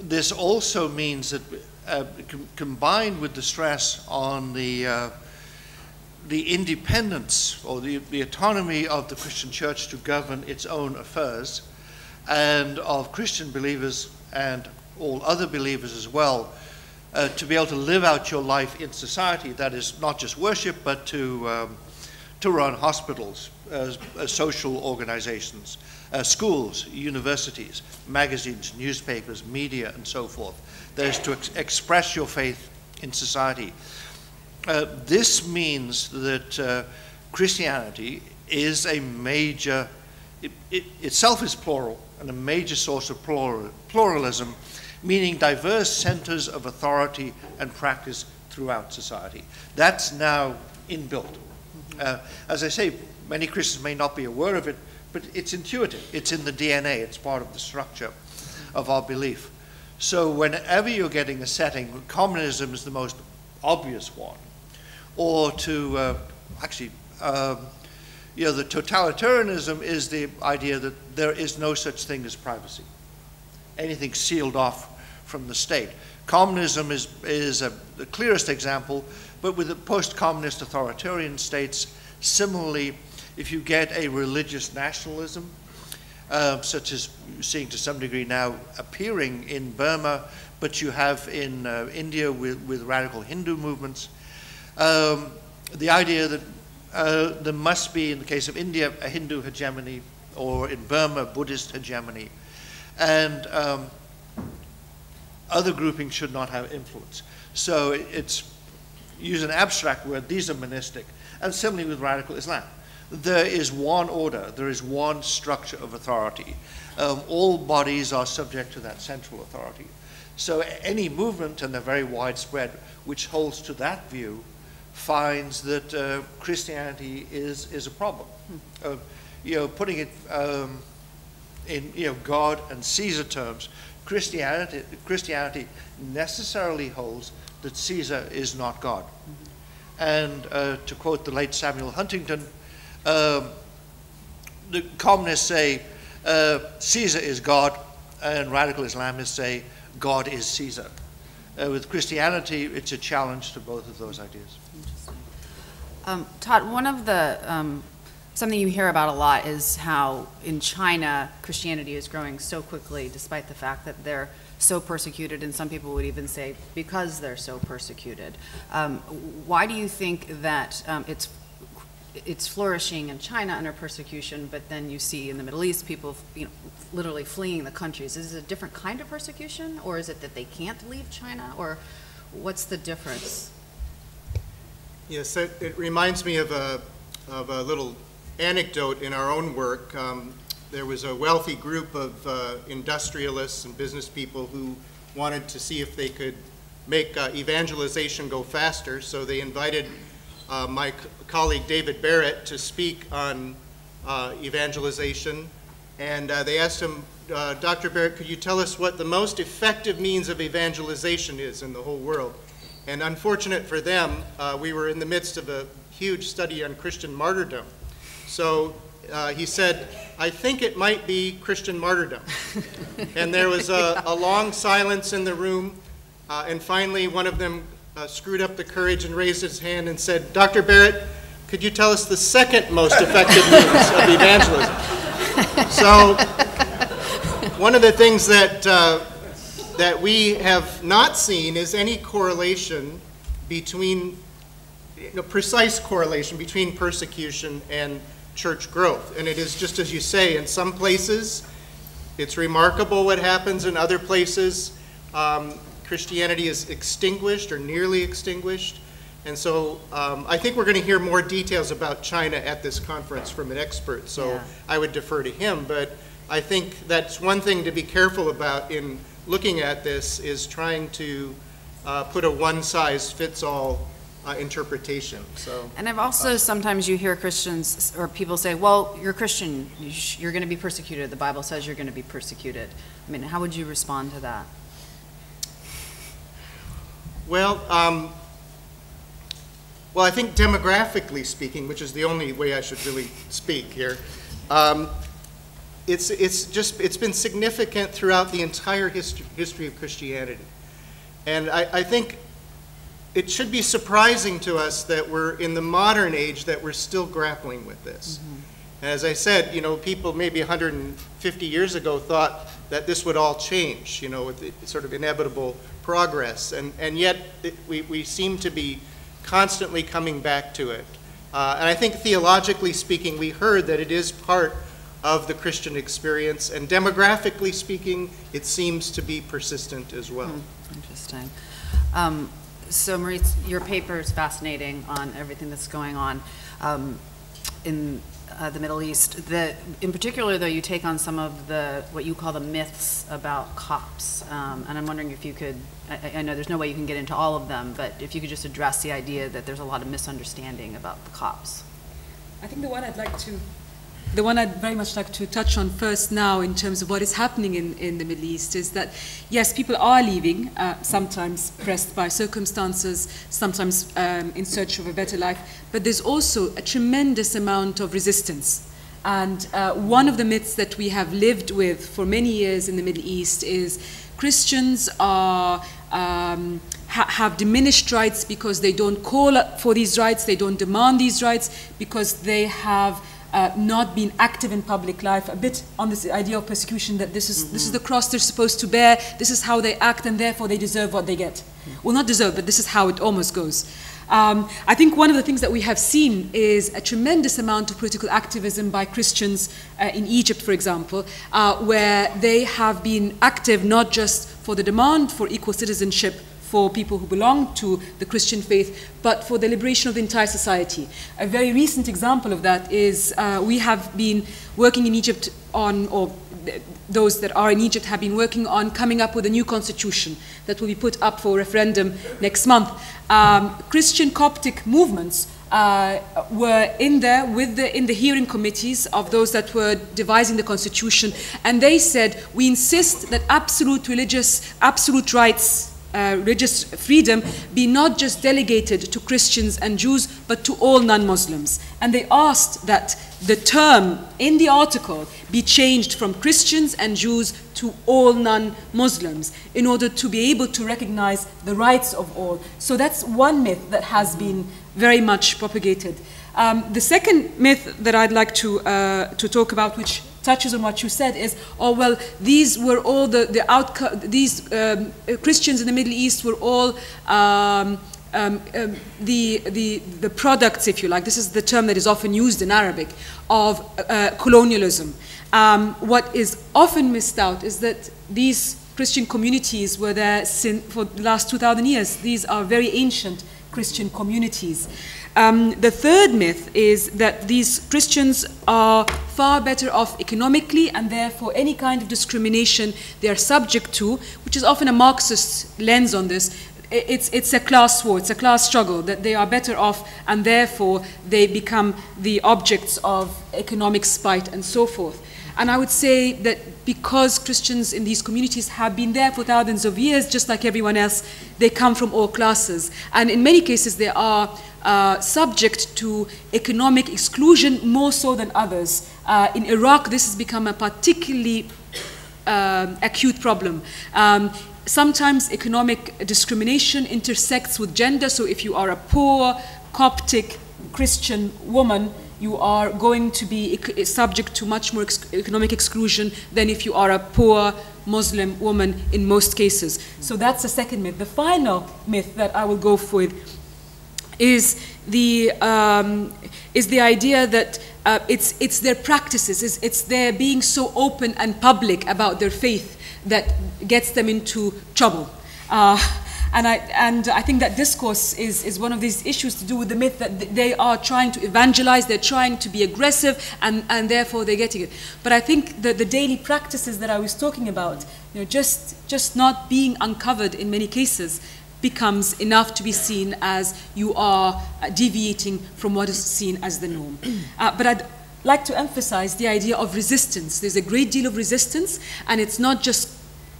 this also means that uh, com combined with the stress on the uh, the independence or the, the autonomy of the Christian church to govern its own affairs and of Christian believers and all other believers as well uh, to be able to live out your life in society that is not just worship but to um, to run hospitals, uh, uh, social organizations, uh, schools, universities, magazines, newspapers, media, and so forth. That is to ex express your faith in society. Uh, this means that uh, Christianity is a major, it, it, itself is plural, and a major source of plural, pluralism, meaning diverse centers of authority and practice throughout society. That's now inbuilt. Uh, as I say, many Christians may not be aware of it, but it's intuitive. It's in the DNA. It's part of the structure of our belief. So whenever you're getting a setting, communism is the most obvious one, or to uh, actually, um, you know, the totalitarianism is the idea that there is no such thing as privacy. Anything sealed off from the state. Communism is, is a, the clearest example but with the post-communist authoritarian states, similarly, if you get a religious nationalism, uh, such as you're seeing to some degree now appearing in Burma, but you have in uh, India with, with radical Hindu movements, um, the idea that uh, there must be, in the case of India, a Hindu hegemony, or in Burma, Buddhist hegemony, and um, other groupings should not have influence. So it's use an abstract word, these are monistic. And similarly with radical Islam. There is one order, there is one structure of authority. Um, all bodies are subject to that central authority. So any movement, and they're very widespread, which holds to that view, finds that uh, Christianity is, is a problem. Hmm. Uh, you know, putting it um, in you know, God and Caesar terms, Christianity, Christianity necessarily holds that Caesar is not God. And uh, to quote the late Samuel Huntington, um, the communists say uh, Caesar is God, and radical Islamists say God is Caesar. Uh, with Christianity, it's a challenge to both of those ideas. Um, Todd, one of the, um, something you hear about a lot is how in China, Christianity is growing so quickly despite the fact that they're so persecuted, and some people would even say because they're so persecuted. Um, why do you think that um, it's it's flourishing in China under persecution, but then you see in the Middle East people, you know, literally fleeing the countries. Is it a different kind of persecution, or is it that they can't leave China, or what's the difference? Yes, it, it reminds me of a, of a little anecdote in our own work. Um, there was a wealthy group of uh, industrialists and business people who wanted to see if they could make uh, evangelization go faster, so they invited uh, my colleague David Barrett to speak on uh, evangelization. And uh, they asked him, uh, Dr. Barrett, could you tell us what the most effective means of evangelization is in the whole world? And unfortunate for them, we were in the midst of a huge study on Christian martyrdom. So uh, he said, I think it might be Christian martyrdom. and there was a, a, long silence in the room. Uh, and finally, one of them uh, screwed up the courage and raised his hand and said, Dr. Barrett, could you tell us the second most effective means of evangelism? So, one of the things that, uh, that we have not seen is any correlation between, you know, precise correlation between persecution and church growth. And it is just as you say, in some places, it's remarkable what happens, in other places, um, Christianity is extinguished or nearly extinguished. And so um, I think we're going to hear more details about China at this conference from an expert. So yeah. I would defer to him. But I think that's one thing to be careful about in looking at this is trying to uh, put a one-size-fits-all uh, interpretation. So, and I've also uh, sometimes you hear Christians or people say, "Well, you're Christian. You're going to be persecuted. The Bible says you're going to be persecuted." I mean, how would you respond to that? Well, um, well, I think demographically speaking, which is the only way I should really speak here, um, it's, it's just, it's been significant throughout the entire history, history of Christianity. And I, I think it should be surprising to us that we're in the modern age that we're still grappling with this. Mm-hmm. As I said, you know, people maybe 150 years ago thought that this would all change, you know, with the sort of inevitable progress. And, and yet it, we, we seem to be constantly coming back to it. Uh, and I think theologically speaking, we heard that it is part of the Christian experience. And demographically speaking, it seems to be persistent as well. Hmm, interesting. Um, so, Mariz, your paper is fascinating on everything that's going on um, in uh, the Middle East. The, in particular, though, you take on some of the what you call the myths about Copts, um, and I'm wondering if you could. I, I, know there's no way you can get into all of them, but if you could just address the idea that there's a lot of misunderstanding about the Copts. I think the one I'd like to the one I'd very much like to touch on first now in terms of what is happening in, in the Middle East is that, yes, people are leaving, uh, sometimes pressed by circumstances, sometimes um, in search of a better life, but there's also a tremendous amount of resistance. And uh, one of the myths that we have lived with for many years in the Middle East is Christians are um, ha have diminished rights because they don't call for these rights, they don't demand these rights because they have uh, not being active in public life, a bit on this idea of persecution that this is, mm -hmm. this is the cross they're supposed to bear, this is how they act, and therefore they deserve what they get. Well, not deserve, but this is how it almost goes. Um, I think one of the things that we have seen is a tremendous amount of political activism by Christians uh, in Egypt, for example, uh, where they have been active not just for the demand for equal citizenship for people who belong to the Christian faith, but for the liberation of the entire society. A very recent example of that is uh, we have been working in Egypt on, or those that are in Egypt have been working on coming up with a new constitution that will be put up for referendum next month. Um, Christian Coptic movements uh, were in there with the, in the hearing committees of those that were devising the constitution, and they said, we insist that absolute religious, absolute rights religious freedom be not just delegated to Christians and Jews, but to all non Muslims. And they asked that the term in the article be changed from Christians and Jews to all non Muslims in order to be able to recognize the rights of all. So that's one myth that has been very much propagated. Um, the second myth that I'd like to, uh, to talk about, which touches on what you said, is oh, well, these were all the, the outcome, these um, Christians in the Middle East were all. Um, um, um, the, the, the products, if you like, this is the term that is often used in Arabic, of uh, colonialism. Um, what is often missed out is that these Christian communities were there sin- for the last 2,000 years. These are very ancient Christian communities. Um, the third myth is that these Christians are far better off economically, and therefore any kind of discrimination they are subject to, which is often a Marxist lens on this. It's, it's a class war, it's a class struggle, that they are better off, and therefore they become the objects of economic spite and so forth. And I would say that because Christians in these communities have been there for thousands of years, just like everyone else, they come from all classes. And in many cases, they are uh, subject to economic exclusion more so than others. Uh, in Iraq, this has become a particularly um, acute problem. Um, sometimes economic discrimination intersects with gender, so if you are a poor Coptic Christian woman, you are going to be subject to much more ex economic exclusion than if you are a poor Muslim woman in most cases. So that's the second myth. The final myth that I will go for is the, um, is the idea that uh, it's, it's their practices, it's, it's their being so open and public about their faith that gets them into trouble. Uh, and I, and I think that discourse is, is one of these issues to do with the myth that they are trying to evangelize, they're trying to be aggressive, and, and therefore they're getting it. But I think that the daily practices that I was talking about, you know, just, just not being uncovered in many cases, becomes enough to be seen as you are uh, deviating from what is seen as the norm. Uh, but I'd like to emphasize the idea of resistance. There's a great deal of resistance, and it's not just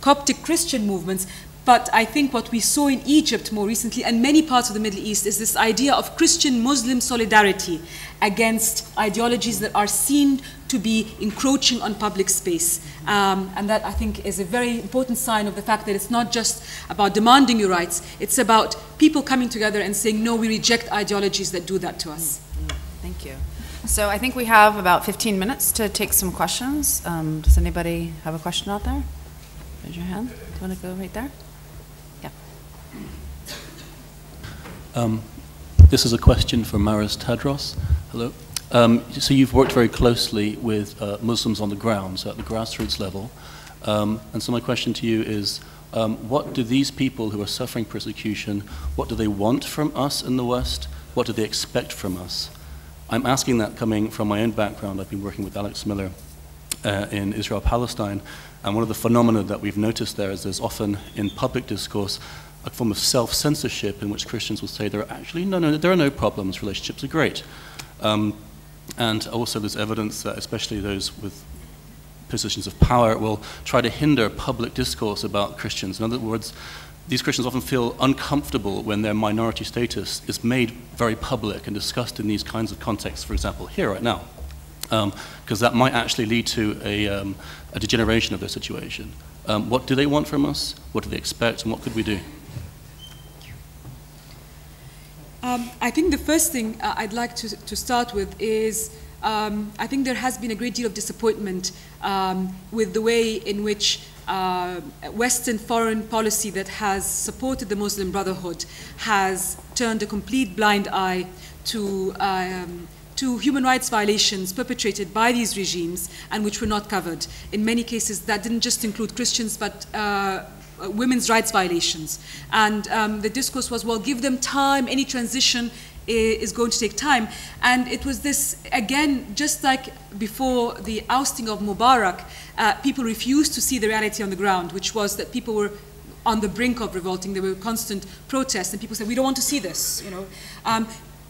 Coptic Christian movements, but I think what we saw in Egypt more recently and many parts of the Middle East is this idea of Christian Muslim solidarity against ideologies that are seen to be encroaching on public space. Um, and that I think is a very important sign of the fact that it's not just about demanding your rights, it's about people coming together and saying, no, we reject ideologies that do that to us. Thank you. So I think we have about 15 minutes to take some questions. Um, does anybody have a question out there? Raise your hand. Do you want to go right there? Um, this is a question for Mariz Tadros. Hello. Um, so you've worked very closely with uh, Muslims on the ground, so at the grassroots level. Um, and so my question to you is, um, what do these people who are suffering persecution, what do they want from us in the West? What do they expect from us? I'm asking that coming from my own background. I've been working with Alex Miller uh, in Israel-Palestine, and one of the phenomena that we've noticed there is there's often in public discourse a form of self-censorship in which Christians will say there are actually no, no, there are no problems, relationships are great. Um, and also there's evidence that especially those with positions of power will try to hinder public discourse about Christians. In other words, these Christians often feel uncomfortable when their minority status is made very public and discussed in these kinds of contexts, for example, here right now, because um, that might actually lead to a, um, a degeneration of their situation. Um, what do they want from us? What do they expect? And what could we do? Um, I think the first thing uh, I'd like to, to start with is um, I think there has been a great deal of disappointment um, with the way in which uh, Western foreign policy that has supported the Muslim Brotherhood has turned a complete blind eye to, um, to human rights violations perpetrated by these regimes and which were not covered. In many cases, that didn't just include Christians, but uh, uh, women's rights violations. And um, the discourse was, well, give them time, any transition is going to take time. And it was this, again, just like before the ousting of Mubarak, uh, people refused to see the reality on the ground, which was that people were on the brink of revolting. There were constant protests, and people said, we don't want to see this, you know. Um,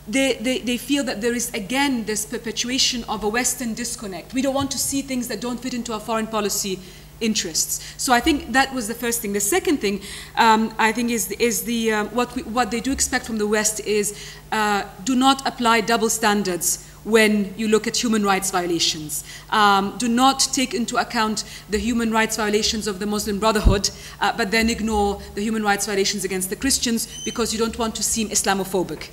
they, they, they, feel that there is again this perpetuation of a Western disconnect. We don't want to see things that don't fit into our foreign policy interests. So I think that was the first thing. The second thing, um, I think, is is the um, what we, what they do expect from the West is uh, do not apply double standards when you look at human rights violations. Um, do not take into account the human rights violations of the Muslim Brotherhood, uh, but then ignore the human rights violations against the Christians because you don't want to seem Islamophobic.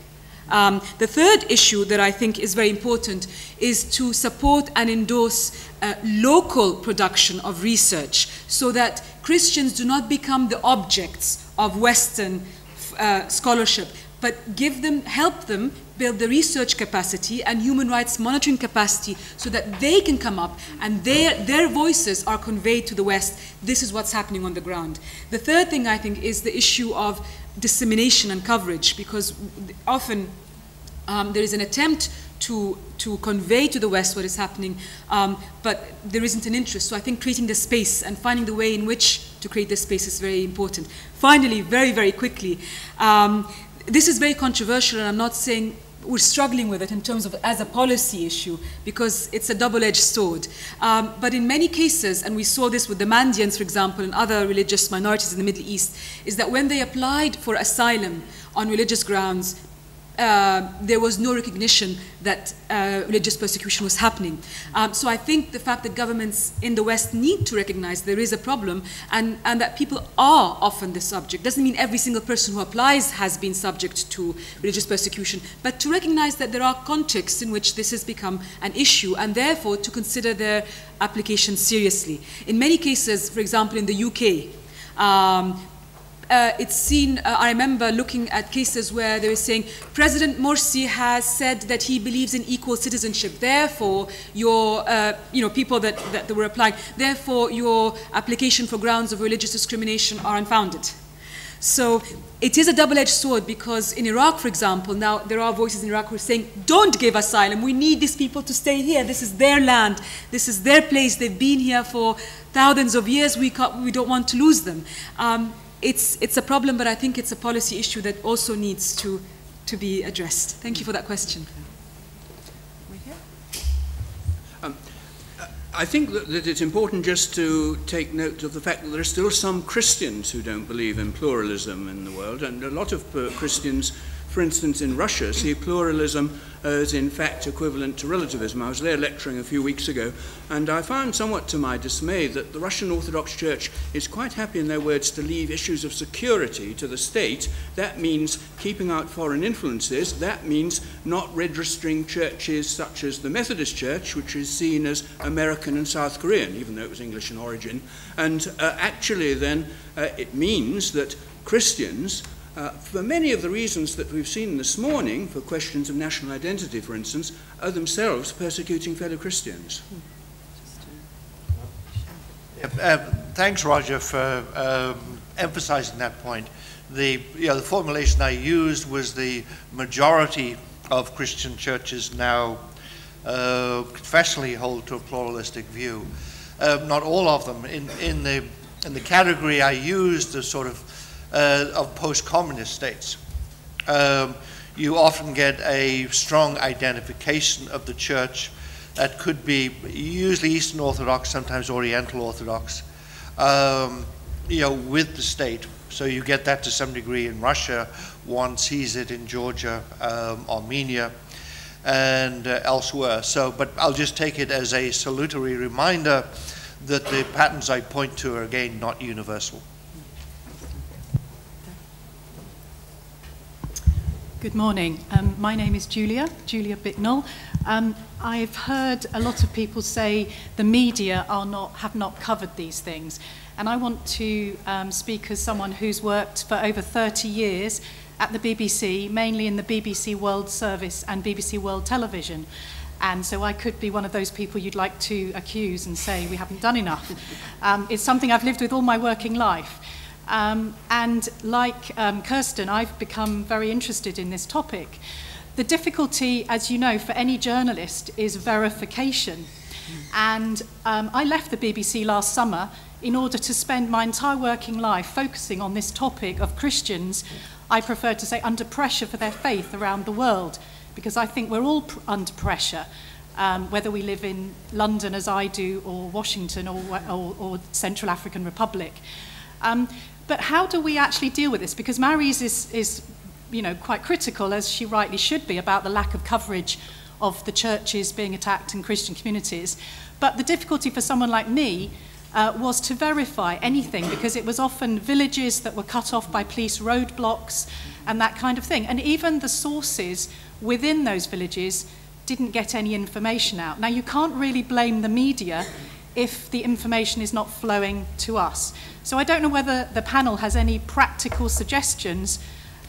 Um, the third issue that I think is very important is to support and endorse uh, local production of research so that Christians do not become the objects of Western uh, scholarship, but give them, help them build the research capacity and human rights monitoring capacity so that they can come up and their, their voices are conveyed to the West. This is what's happening on the ground. The third thing I think is the issue of dissemination and coverage because often um, there is an attempt to, to convey to the West what is happening, um, but there isn't an interest. So I think creating the space and finding the way in which to create the space is very important. Finally, very, very quickly, um, this is very controversial, and I'm not saying we're struggling with it in terms of as a policy issue because it's a double-edged sword. Um, but in many cases, and we saw this with the Mandaeans, for example, and other religious minorities in the Middle East, is that when they applied for asylum on religious grounds, uh, there was no recognition that uh, religious persecution was happening. Um, so I think the fact that governments in the West need to recognize there is a problem and, and that people are often the subject doesn't mean every single person who applies has been subject to religious persecution, but to recognize that there are contexts in which this has become an issue and therefore to consider their application seriously. In many cases, for example, in the UK, um, uh, it's seen, uh, I remember looking at cases where they were saying, President Morsi has said that he believes in equal citizenship. Therefore, your, uh, you know, people that, that were applying, therefore your application for grounds of religious discrimination are unfounded. So it is a double-edged sword because in Iraq, for example, now there are voices in Iraq who are saying, don't give asylum. We need these people to stay here. This is their land. This is their place. They've been here for thousands of years. We, we don't want to lose them. Um, it's, it's a problem, but I think it's a policy issue that also needs to, to be addressed. Thank you for that question. Um, I think that, it's important just to take note of the fact that there are still some Christians who don't believe in pluralism in the world, and a lot of uh, Christians, for instance, in Russia, see pluralism as in fact equivalent to relativism. I was there lecturing a few weeks ago, and I found somewhat to my dismay that the Russian Orthodox Church is quite happy, in their words, to leave issues of security to the state. That means keeping out foreign influences. That means not registering churches such as the Methodist Church, which is seen as American and South Korean, even though it was English in origin. And uh, actually, then, uh, it means that Christians uh, for many of the reasons that we've seen this morning, for questions of national identity, for instance, are themselves persecuting fellow Christians. Uh, thanks, Roger, for um, emphasizing that point. The, you know, the formulation I used was the majority of Christian churches now uh, confessionally hold to a pluralistic view. Uh, not all of them. In, in, the, in the category I used, the sort of uh, of post-communist states. Um, you often get a strong identification of the church that could be usually Eastern Orthodox, sometimes Oriental Orthodox, um, you know, with the state. So you get that to some degree in Russia. One sees it in Georgia, um, Armenia, and uh, elsewhere. So, but I'll just take it as a salutary reminder that the patterns I point to are again not universal. Good morning. Um, my name is Julia, Julia Bicknell. Um, I've heard a lot of people say the media are not, have not covered these things. And I want to um, speak as someone who's worked for over 30 years at the BBC, mainly in the BBC World Service and BBC World Television. And so I could be one of those people you'd like to accuse and say we haven't done enough. Um, it's something I've lived with all my working life. Um, and like um, Kirsten, I've become very interested in this topic. The difficulty, as you know, for any journalist is verification. And um, I left the BBC last summer in order to spend my entire working life focusing on this topic of Christians, I prefer to say under pressure for their faith around the world, because I think we're all pr under pressure. um, whether we live in London as I do, or Washington, or, or, or Central African Republic. Um, but how do we actually deal with this? Because Mariz is, is, you know, quite critical, as she rightly should be, about the lack of coverage of the churches being attacked in Christian communities. But the difficulty for someone like me uh, was to verify anything because it was often villages that were cut off by police roadblocks and that kind of thing. And even the sources within those villages didn't get any information out. Now, you can't really blame the media if the information is not flowing to us. So I don't know whether the panel has any practical suggestions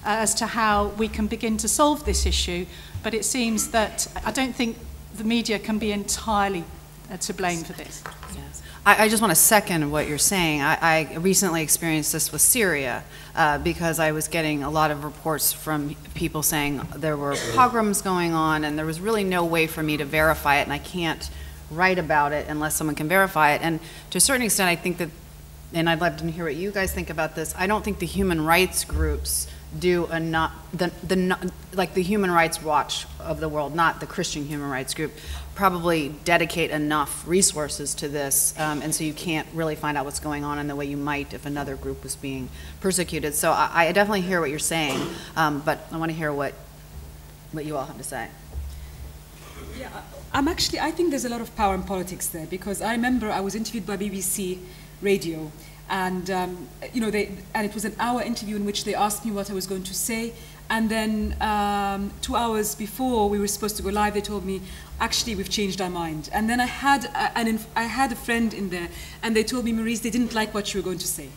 uh, as to how we can begin to solve this issue, but it seems that I don't think the media can be entirely uh, to blame for this. Yes. I, I just want to second what you're saying. I, I recently experienced this with Syria uh, because I was getting a lot of reports from people saying there were pogroms going on and there was really no way for me to verify it and I can't write about it unless someone can verify it. And to a certain extent, I think that, and I'd love to hear what you guys think about this, I don't think the human rights groups do enough, the, the, like the Human Rights Watch of the world, not the Christian Human Rights Group, probably dedicate enough resources to this, um, and so you can't really find out what's going on in the way you might if another group was being persecuted. So I, I definitely hear what you're saying, um, but I want to hear what, what you all have to say. Yeah, I'm actually, I think there's a lot of power in politics there because I remember I was interviewed by BBC Radio and um, you know they and it was an hour interview in which they asked me what I was going to say and then um, two hours before we were supposed to go live they told me actually we've changed our mind. And then I had a, an I had a friend in there and they told me Mariz they didn't like what you were going to say.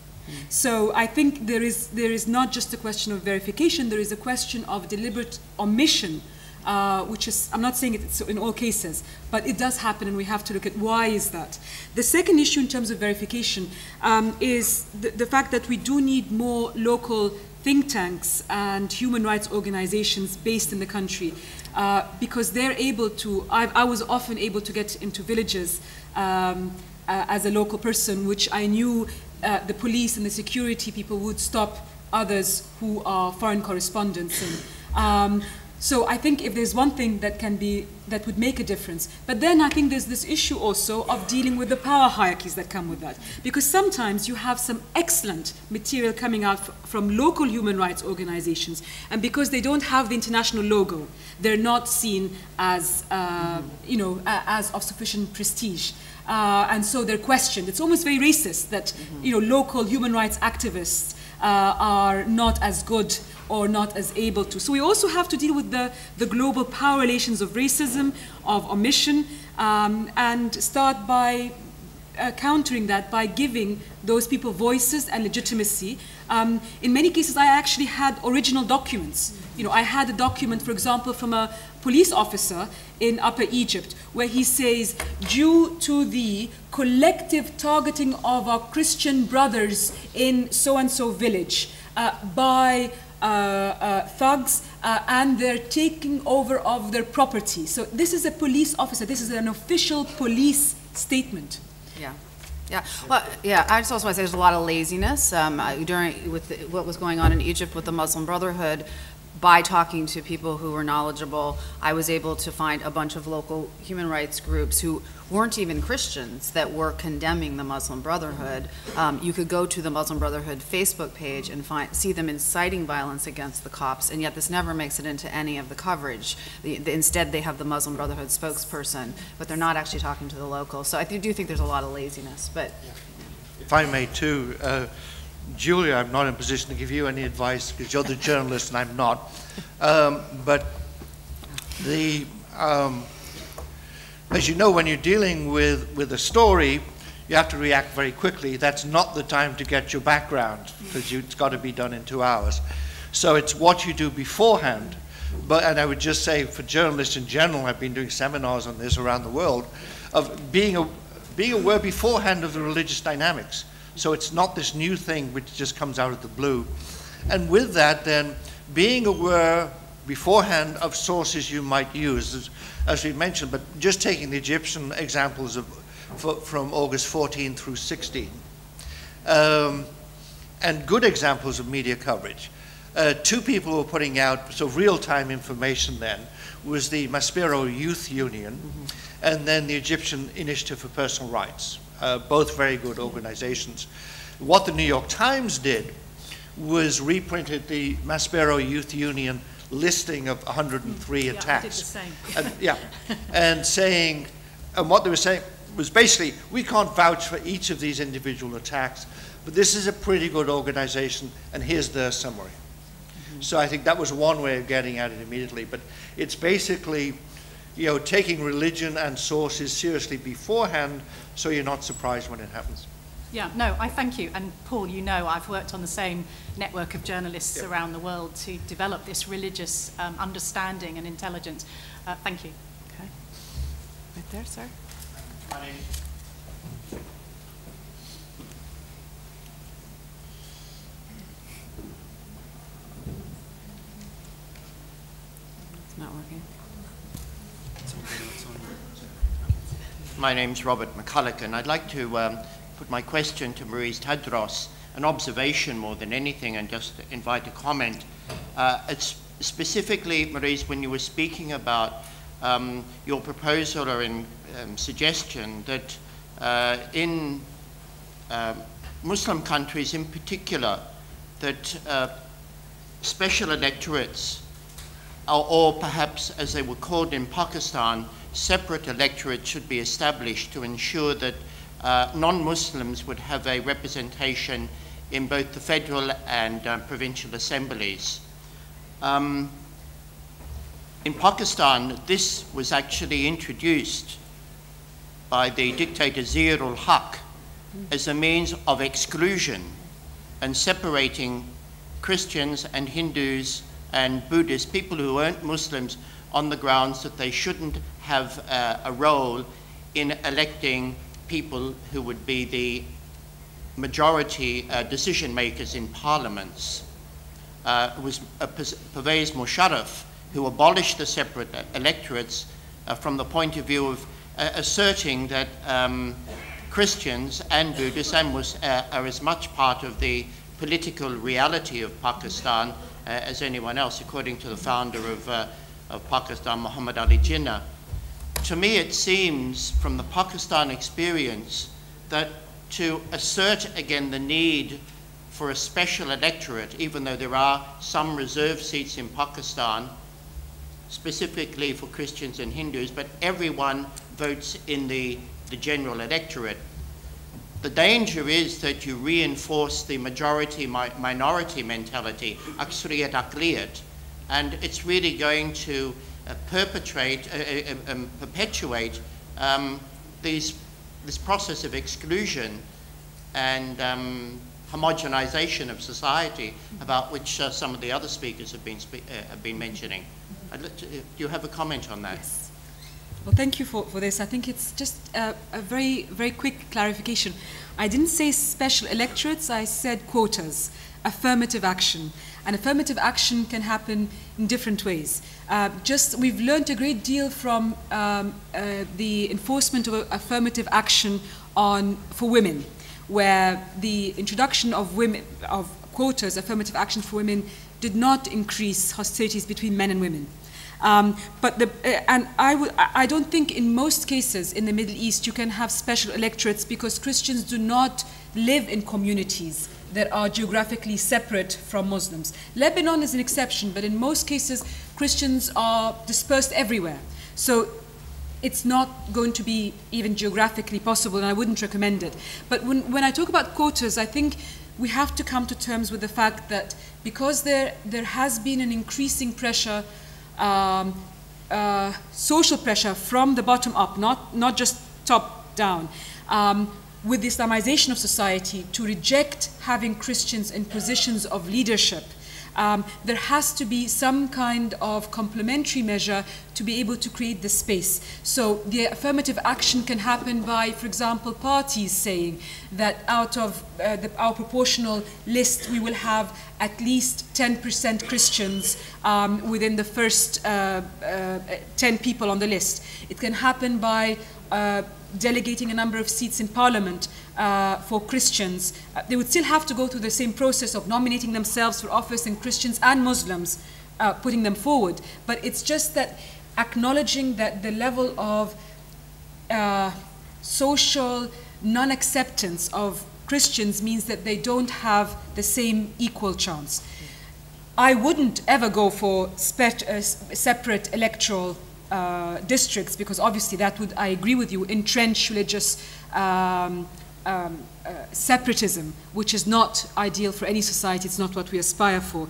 So I think there is there is not just a question of verification there is a question of deliberate omission uh, which is, I'm not saying it's in all cases, but it does happen and we have to look at why is that. The second issue in terms of verification um, is the, the fact that we do need more local think tanks and human rights organizations based in the country uh, because they're able to, I, I, was often able to get into villages um, uh, as a local person, which I knew uh, the police and the security people would stop others who are foreign correspondents. And, um, so I think if there's one thing that can be that would make a difference, but then I think there's this issue also of dealing with the power hierarchies that come with that, because sometimes you have some excellent material coming out from local human rights organizations, and because they don't have the international logo, they're not seen as uh, you know as of sufficient prestige. Uh, and so they're questioned. It's almost very racist that you know local human rights activists uh, are not as good or not as able to. So we also have to deal with the, the global power relations of racism, of omission, um, and start by uh, countering that by giving those people voices and legitimacy. Um, in many cases, I actually had original documents. You know, I had a document, for example, from a police officer in Upper Egypt, where he says, due to the collective targeting of our Christian brothers in so-and-so village uh, by uh, uh, thugs uh, and they're taking over of their property. So this is a police officer. This is an official police statement. Yeah. Yeah, well, yeah. I just also want to say there's a lot of laziness um, during with the, what was going on in Egypt with the Muslim Brotherhood by talking to people who were knowledgeable, I was able to find a bunch of local human rights groups who weren't even Christians that were condemning the Muslim Brotherhood. Um, you could go to the Muslim Brotherhood Facebook page and find, see them inciting violence against the Copts, and yet this never makes it into any of the coverage. The, the, instead, they have the Muslim Brotherhood spokesperson, but they're not actually talking to the locals. So I do think there's a lot of laziness. But if I may, too. Uh, Julia, I'm not in a position to give you any advice because you're the journalist and I'm not. Um, but the, um, as you know, when you're dealing with, with a story, you have to react very quickly. That's not the time to get your background because it's got to be done in two hours. So it's what you do beforehand. But, and I would just say for journalists in general, I've been doing seminars on this around the world, of being, a, being aware beforehand of the religious dynamics. So it's not this new thing which just comes out of the blue. And with that, then, being aware beforehand of sources you might use, as, as we mentioned, but just taking the Egyptian examples of, for, from August 14 through 16, um, and good examples of media coverage. uh, two people were putting out of real-time information then was the Maspero Youth Union and then the Egyptian Initiative for Personal Rights, uh, both very good organizations. What the New York Times did was reprinted the Maspero Youth Union listing of 103 Yeah, I did the attacks. And, yeah, and saying, and what they were saying was basically, we can't vouch for each of these individual attacks, but this is a pretty good organization, and here's the summary. Mm-hmm. So I think that was one way of getting at it immediately, but it's basically, you know, taking religion and sources seriously beforehand, so you're not surprised when it happens. Yeah, no, I thank you. And Paul, you know, I've worked on the same network of journalists Yep. around the world to develop this religious um, understanding and intelligence. Uh, thank you. Okay. Right there, sir. It's not working. My name's Robert McCulloch, and I'd like to um, put my question to Mariz Tadros, an observation more than anything, and just invite a comment. Uh, it's specifically, Mariz, when you were speaking about um, your proposal or in, um, suggestion that uh, in um, Muslim countries in particular, that uh, special electorates or, or perhaps as they were called in Pakistan, separate electorates should be established to ensure that uh, non-Muslims would have a representation in both the federal and uh, provincial assemblies. Um, in Pakistan, this was actually introduced by the dictator Zia-ul Haq as a means of exclusion and separating Christians and Hindus and Buddhists, people who weren't Muslims, on the grounds that they shouldn't have uh, a role in electing people who would be the majority uh, decision makers in parliaments. Uh, it was uh, Pervez Musharraf who abolished the separate electorates uh, from the point of view of uh, asserting that um, Christians and Buddhists and Mus- are as much part of the political reality of Pakistan as anyone else, according to the founder of, of Pakistan, Muhammad Ali Jinnah. To me, it seems from the Pakistan experience that to assert again the need for a special electorate, even though there are some reserved seats in Pakistan, specifically for Christians and Hindus, but everyone votes in the, the general electorate. The danger is that you reinforce the majority mi- minority mentality, aksariyat aqliyat, and it's really going to perpetrate, uh, uh, um, perpetuate um, these, this process of exclusion and um, homogenization of society, about which uh, some of the other speakers have been, spe- uh, have been mentioning. To, do you have a comment on that? Well, thank you for, for this. I think it's just a very, very quick clarification. I didn't say special electorates, I said quotas, affirmative action. And affirmative action can happen in different ways. Uh, just we've learned a great deal from um, uh, the enforcement of affirmative action on for women, where the introduction of women of quotas, affirmative action for women, did not increase hostilities between men and women. Um, but the, uh, and I, w- I I don't think in most cases in the Middle East you can have special electorates because Christians do not live in communities that are geographically separate from Muslims. Lebanon is an exception, but in most cases Christians are dispersed everywhere. So it's not going to be even geographically possible, and I wouldn't recommend it. But when, when I talk about quotas, I think we have to come to terms with the fact that because there, there has been an increasing pressure, um, uh, social pressure from the bottom up, not, not just top down, um, with the Islamization of society to reject having Christians in positions of leadership um, there has to be some kind of complementary measure to be able to create the space. So the affirmative action can happen by, for example, parties saying that out of uh, the, our proportional list, we will have at least 10% Christians um, within the first uh, uh, 10 people on the list. It can happen by uh, delegating a number of seats in parliament uh, for Christians, uh, they would still have to go through the same process of nominating themselves for office and Christians and Muslims uh, putting them forward. But it's just that acknowledging that the level of uh, social non acceptance of Christians means that they don't have the same equal chance. I wouldn't ever go for separate electoral uh, districts because obviously that would, I agree with you, entrench religious um, um, uh, separatism, which is not ideal for any society. It's not what we aspire for.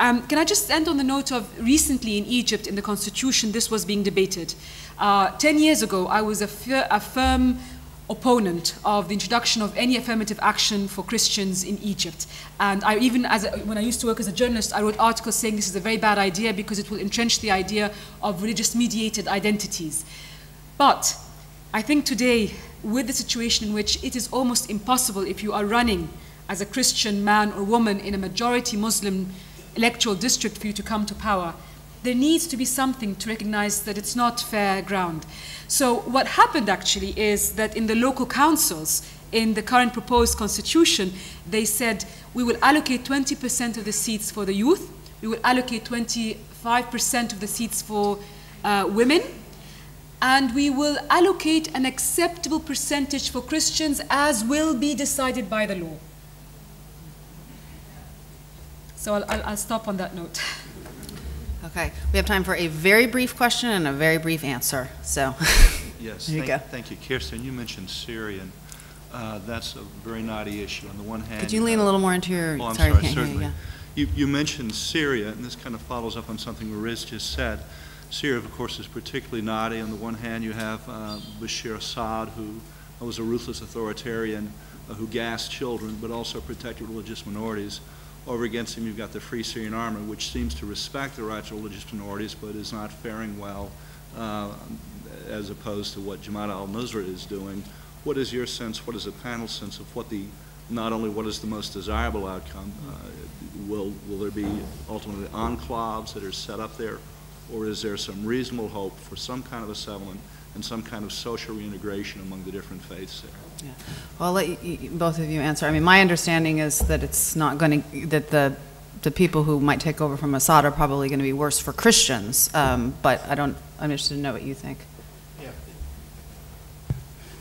Um, can I just end on the note of recently in Egypt, in the constitution, this was being debated. Uh, Ten years ago, I was a, fir- a firm opponent of the introduction of any affirmative action for Christians in Egypt. And I even, as a, when I used to work as a journalist, I wrote articles saying this is a very bad idea because it will entrench the idea of religious mediated identities. But I think today, with the situation in which it is almost impossible if you are running as a Christian man or woman in a majority Muslim electoral district for you to come to power, there needs to be something to recognize that it's not fair ground. So, what happened actually is that in the local councils, in the current proposed constitution, they said we will allocate 20% of the seats for the youth, we will allocate 25% of the seats for uh, women, and we will allocate an acceptable percentage for Christians as will be decided by the law. So I'll, I'll, I'll stop on that note. Okay, we have time for a very brief question and a very brief answer, so. Yes, There you thank, go. thank you. Kirsten, you mentioned Syria, and uh, that's a very knotty issue. On the one hand. Could you lean a little more into your, Oh, I'm sorry, sorry, can't you, yeah. You, you mentioned Syria, and this kind of follows up on something Riz just said. Syria, of course, is particularly knotty. On the one hand, you have uh, Bashar Assad, who was a ruthless authoritarian uh, who gassed children, but also protected religious minorities. Over against him, you've got the Free Syrian Army, which seems to respect the rights of religious minorities, but is not faring well, uh, as opposed to what Jabhat al-Nusra is doing. What is your sense, what is the panel's sense of what the, not only what is the most desirable outcome, uh, will, will there be ultimately enclaves that are set up there, or is there some reasonable hope for some kind of a settlement and some kind of social reintegration among the different faiths there? Yeah. Well, I'll let you- you- both of you answer. I mean, my understanding is that it's not going to, that the, the people who might take over from Assad are probably going to be worse for Christians, um, but I don't, I'm interested to know what you think.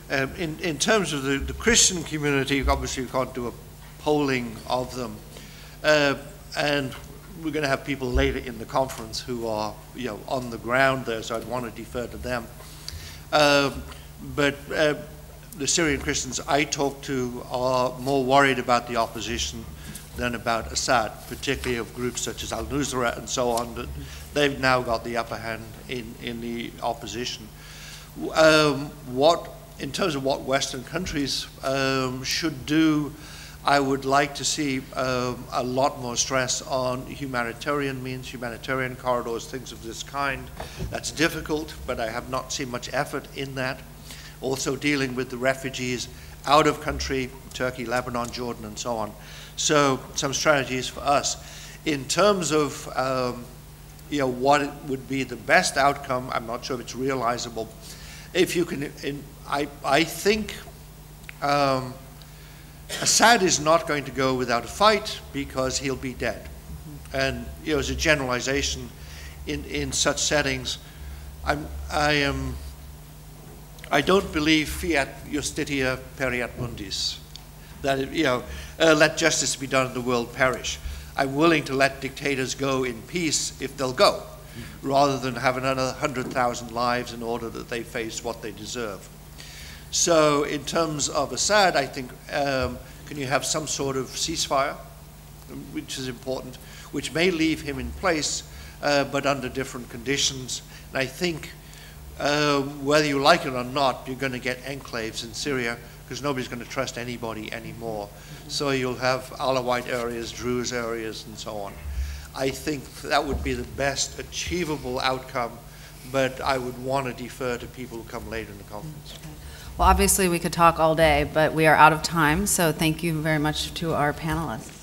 Um, in, in terms of the, the Christian community, obviously you can't do a polling of them. Uh, and we're going to have people later in the conference who are, you know, on the ground there, so I'd want to defer to them. Um, but uh, the Syrian Christians I talk to are more worried about the opposition than about Assad, particularly of groups such as al-Nusra and so on, that they've now got the upper hand in, in the opposition. Um, what, in terms of what Western countries um, should do, I would like to see um, a lot more stress on humanitarian means, humanitarian corridors, things of this kind. That's difficult, but I have not seen much effort in that. Also dealing with the refugees out of country, Turkey, Lebanon, Jordan, and so on. So some strategies for us. In terms of um, you know, what would be the best outcome, I'm not sure if it's realizable. If you can, in, I, I think um, Assad is not going to go without a fight because he'll be dead. And, you know, as a generalization in, in such settings, I'm, I am, I don't believe fiat justitia pereat mundus. That, you know, uh, let justice be done and the world perish. I'm willing to let dictators go in peace if they'll go, rather than have another 100,000 lives in order that they face what they deserve. So, in terms of Assad, I think um, can you have some sort of ceasefire, which is important, which may leave him in place, uh, but under different conditions. And I think uh, whether you like it or not, you're going to get enclaves in Syria because nobody's going to trust anybody anymore. So you'll have Alawite areas, Druze areas, and so on. I think that would be the best achievable outcome, but I would want to defer to people who come later in the conference. Well, obviously, we could talk all day, but we are out of time, so thank you very much to our panelists.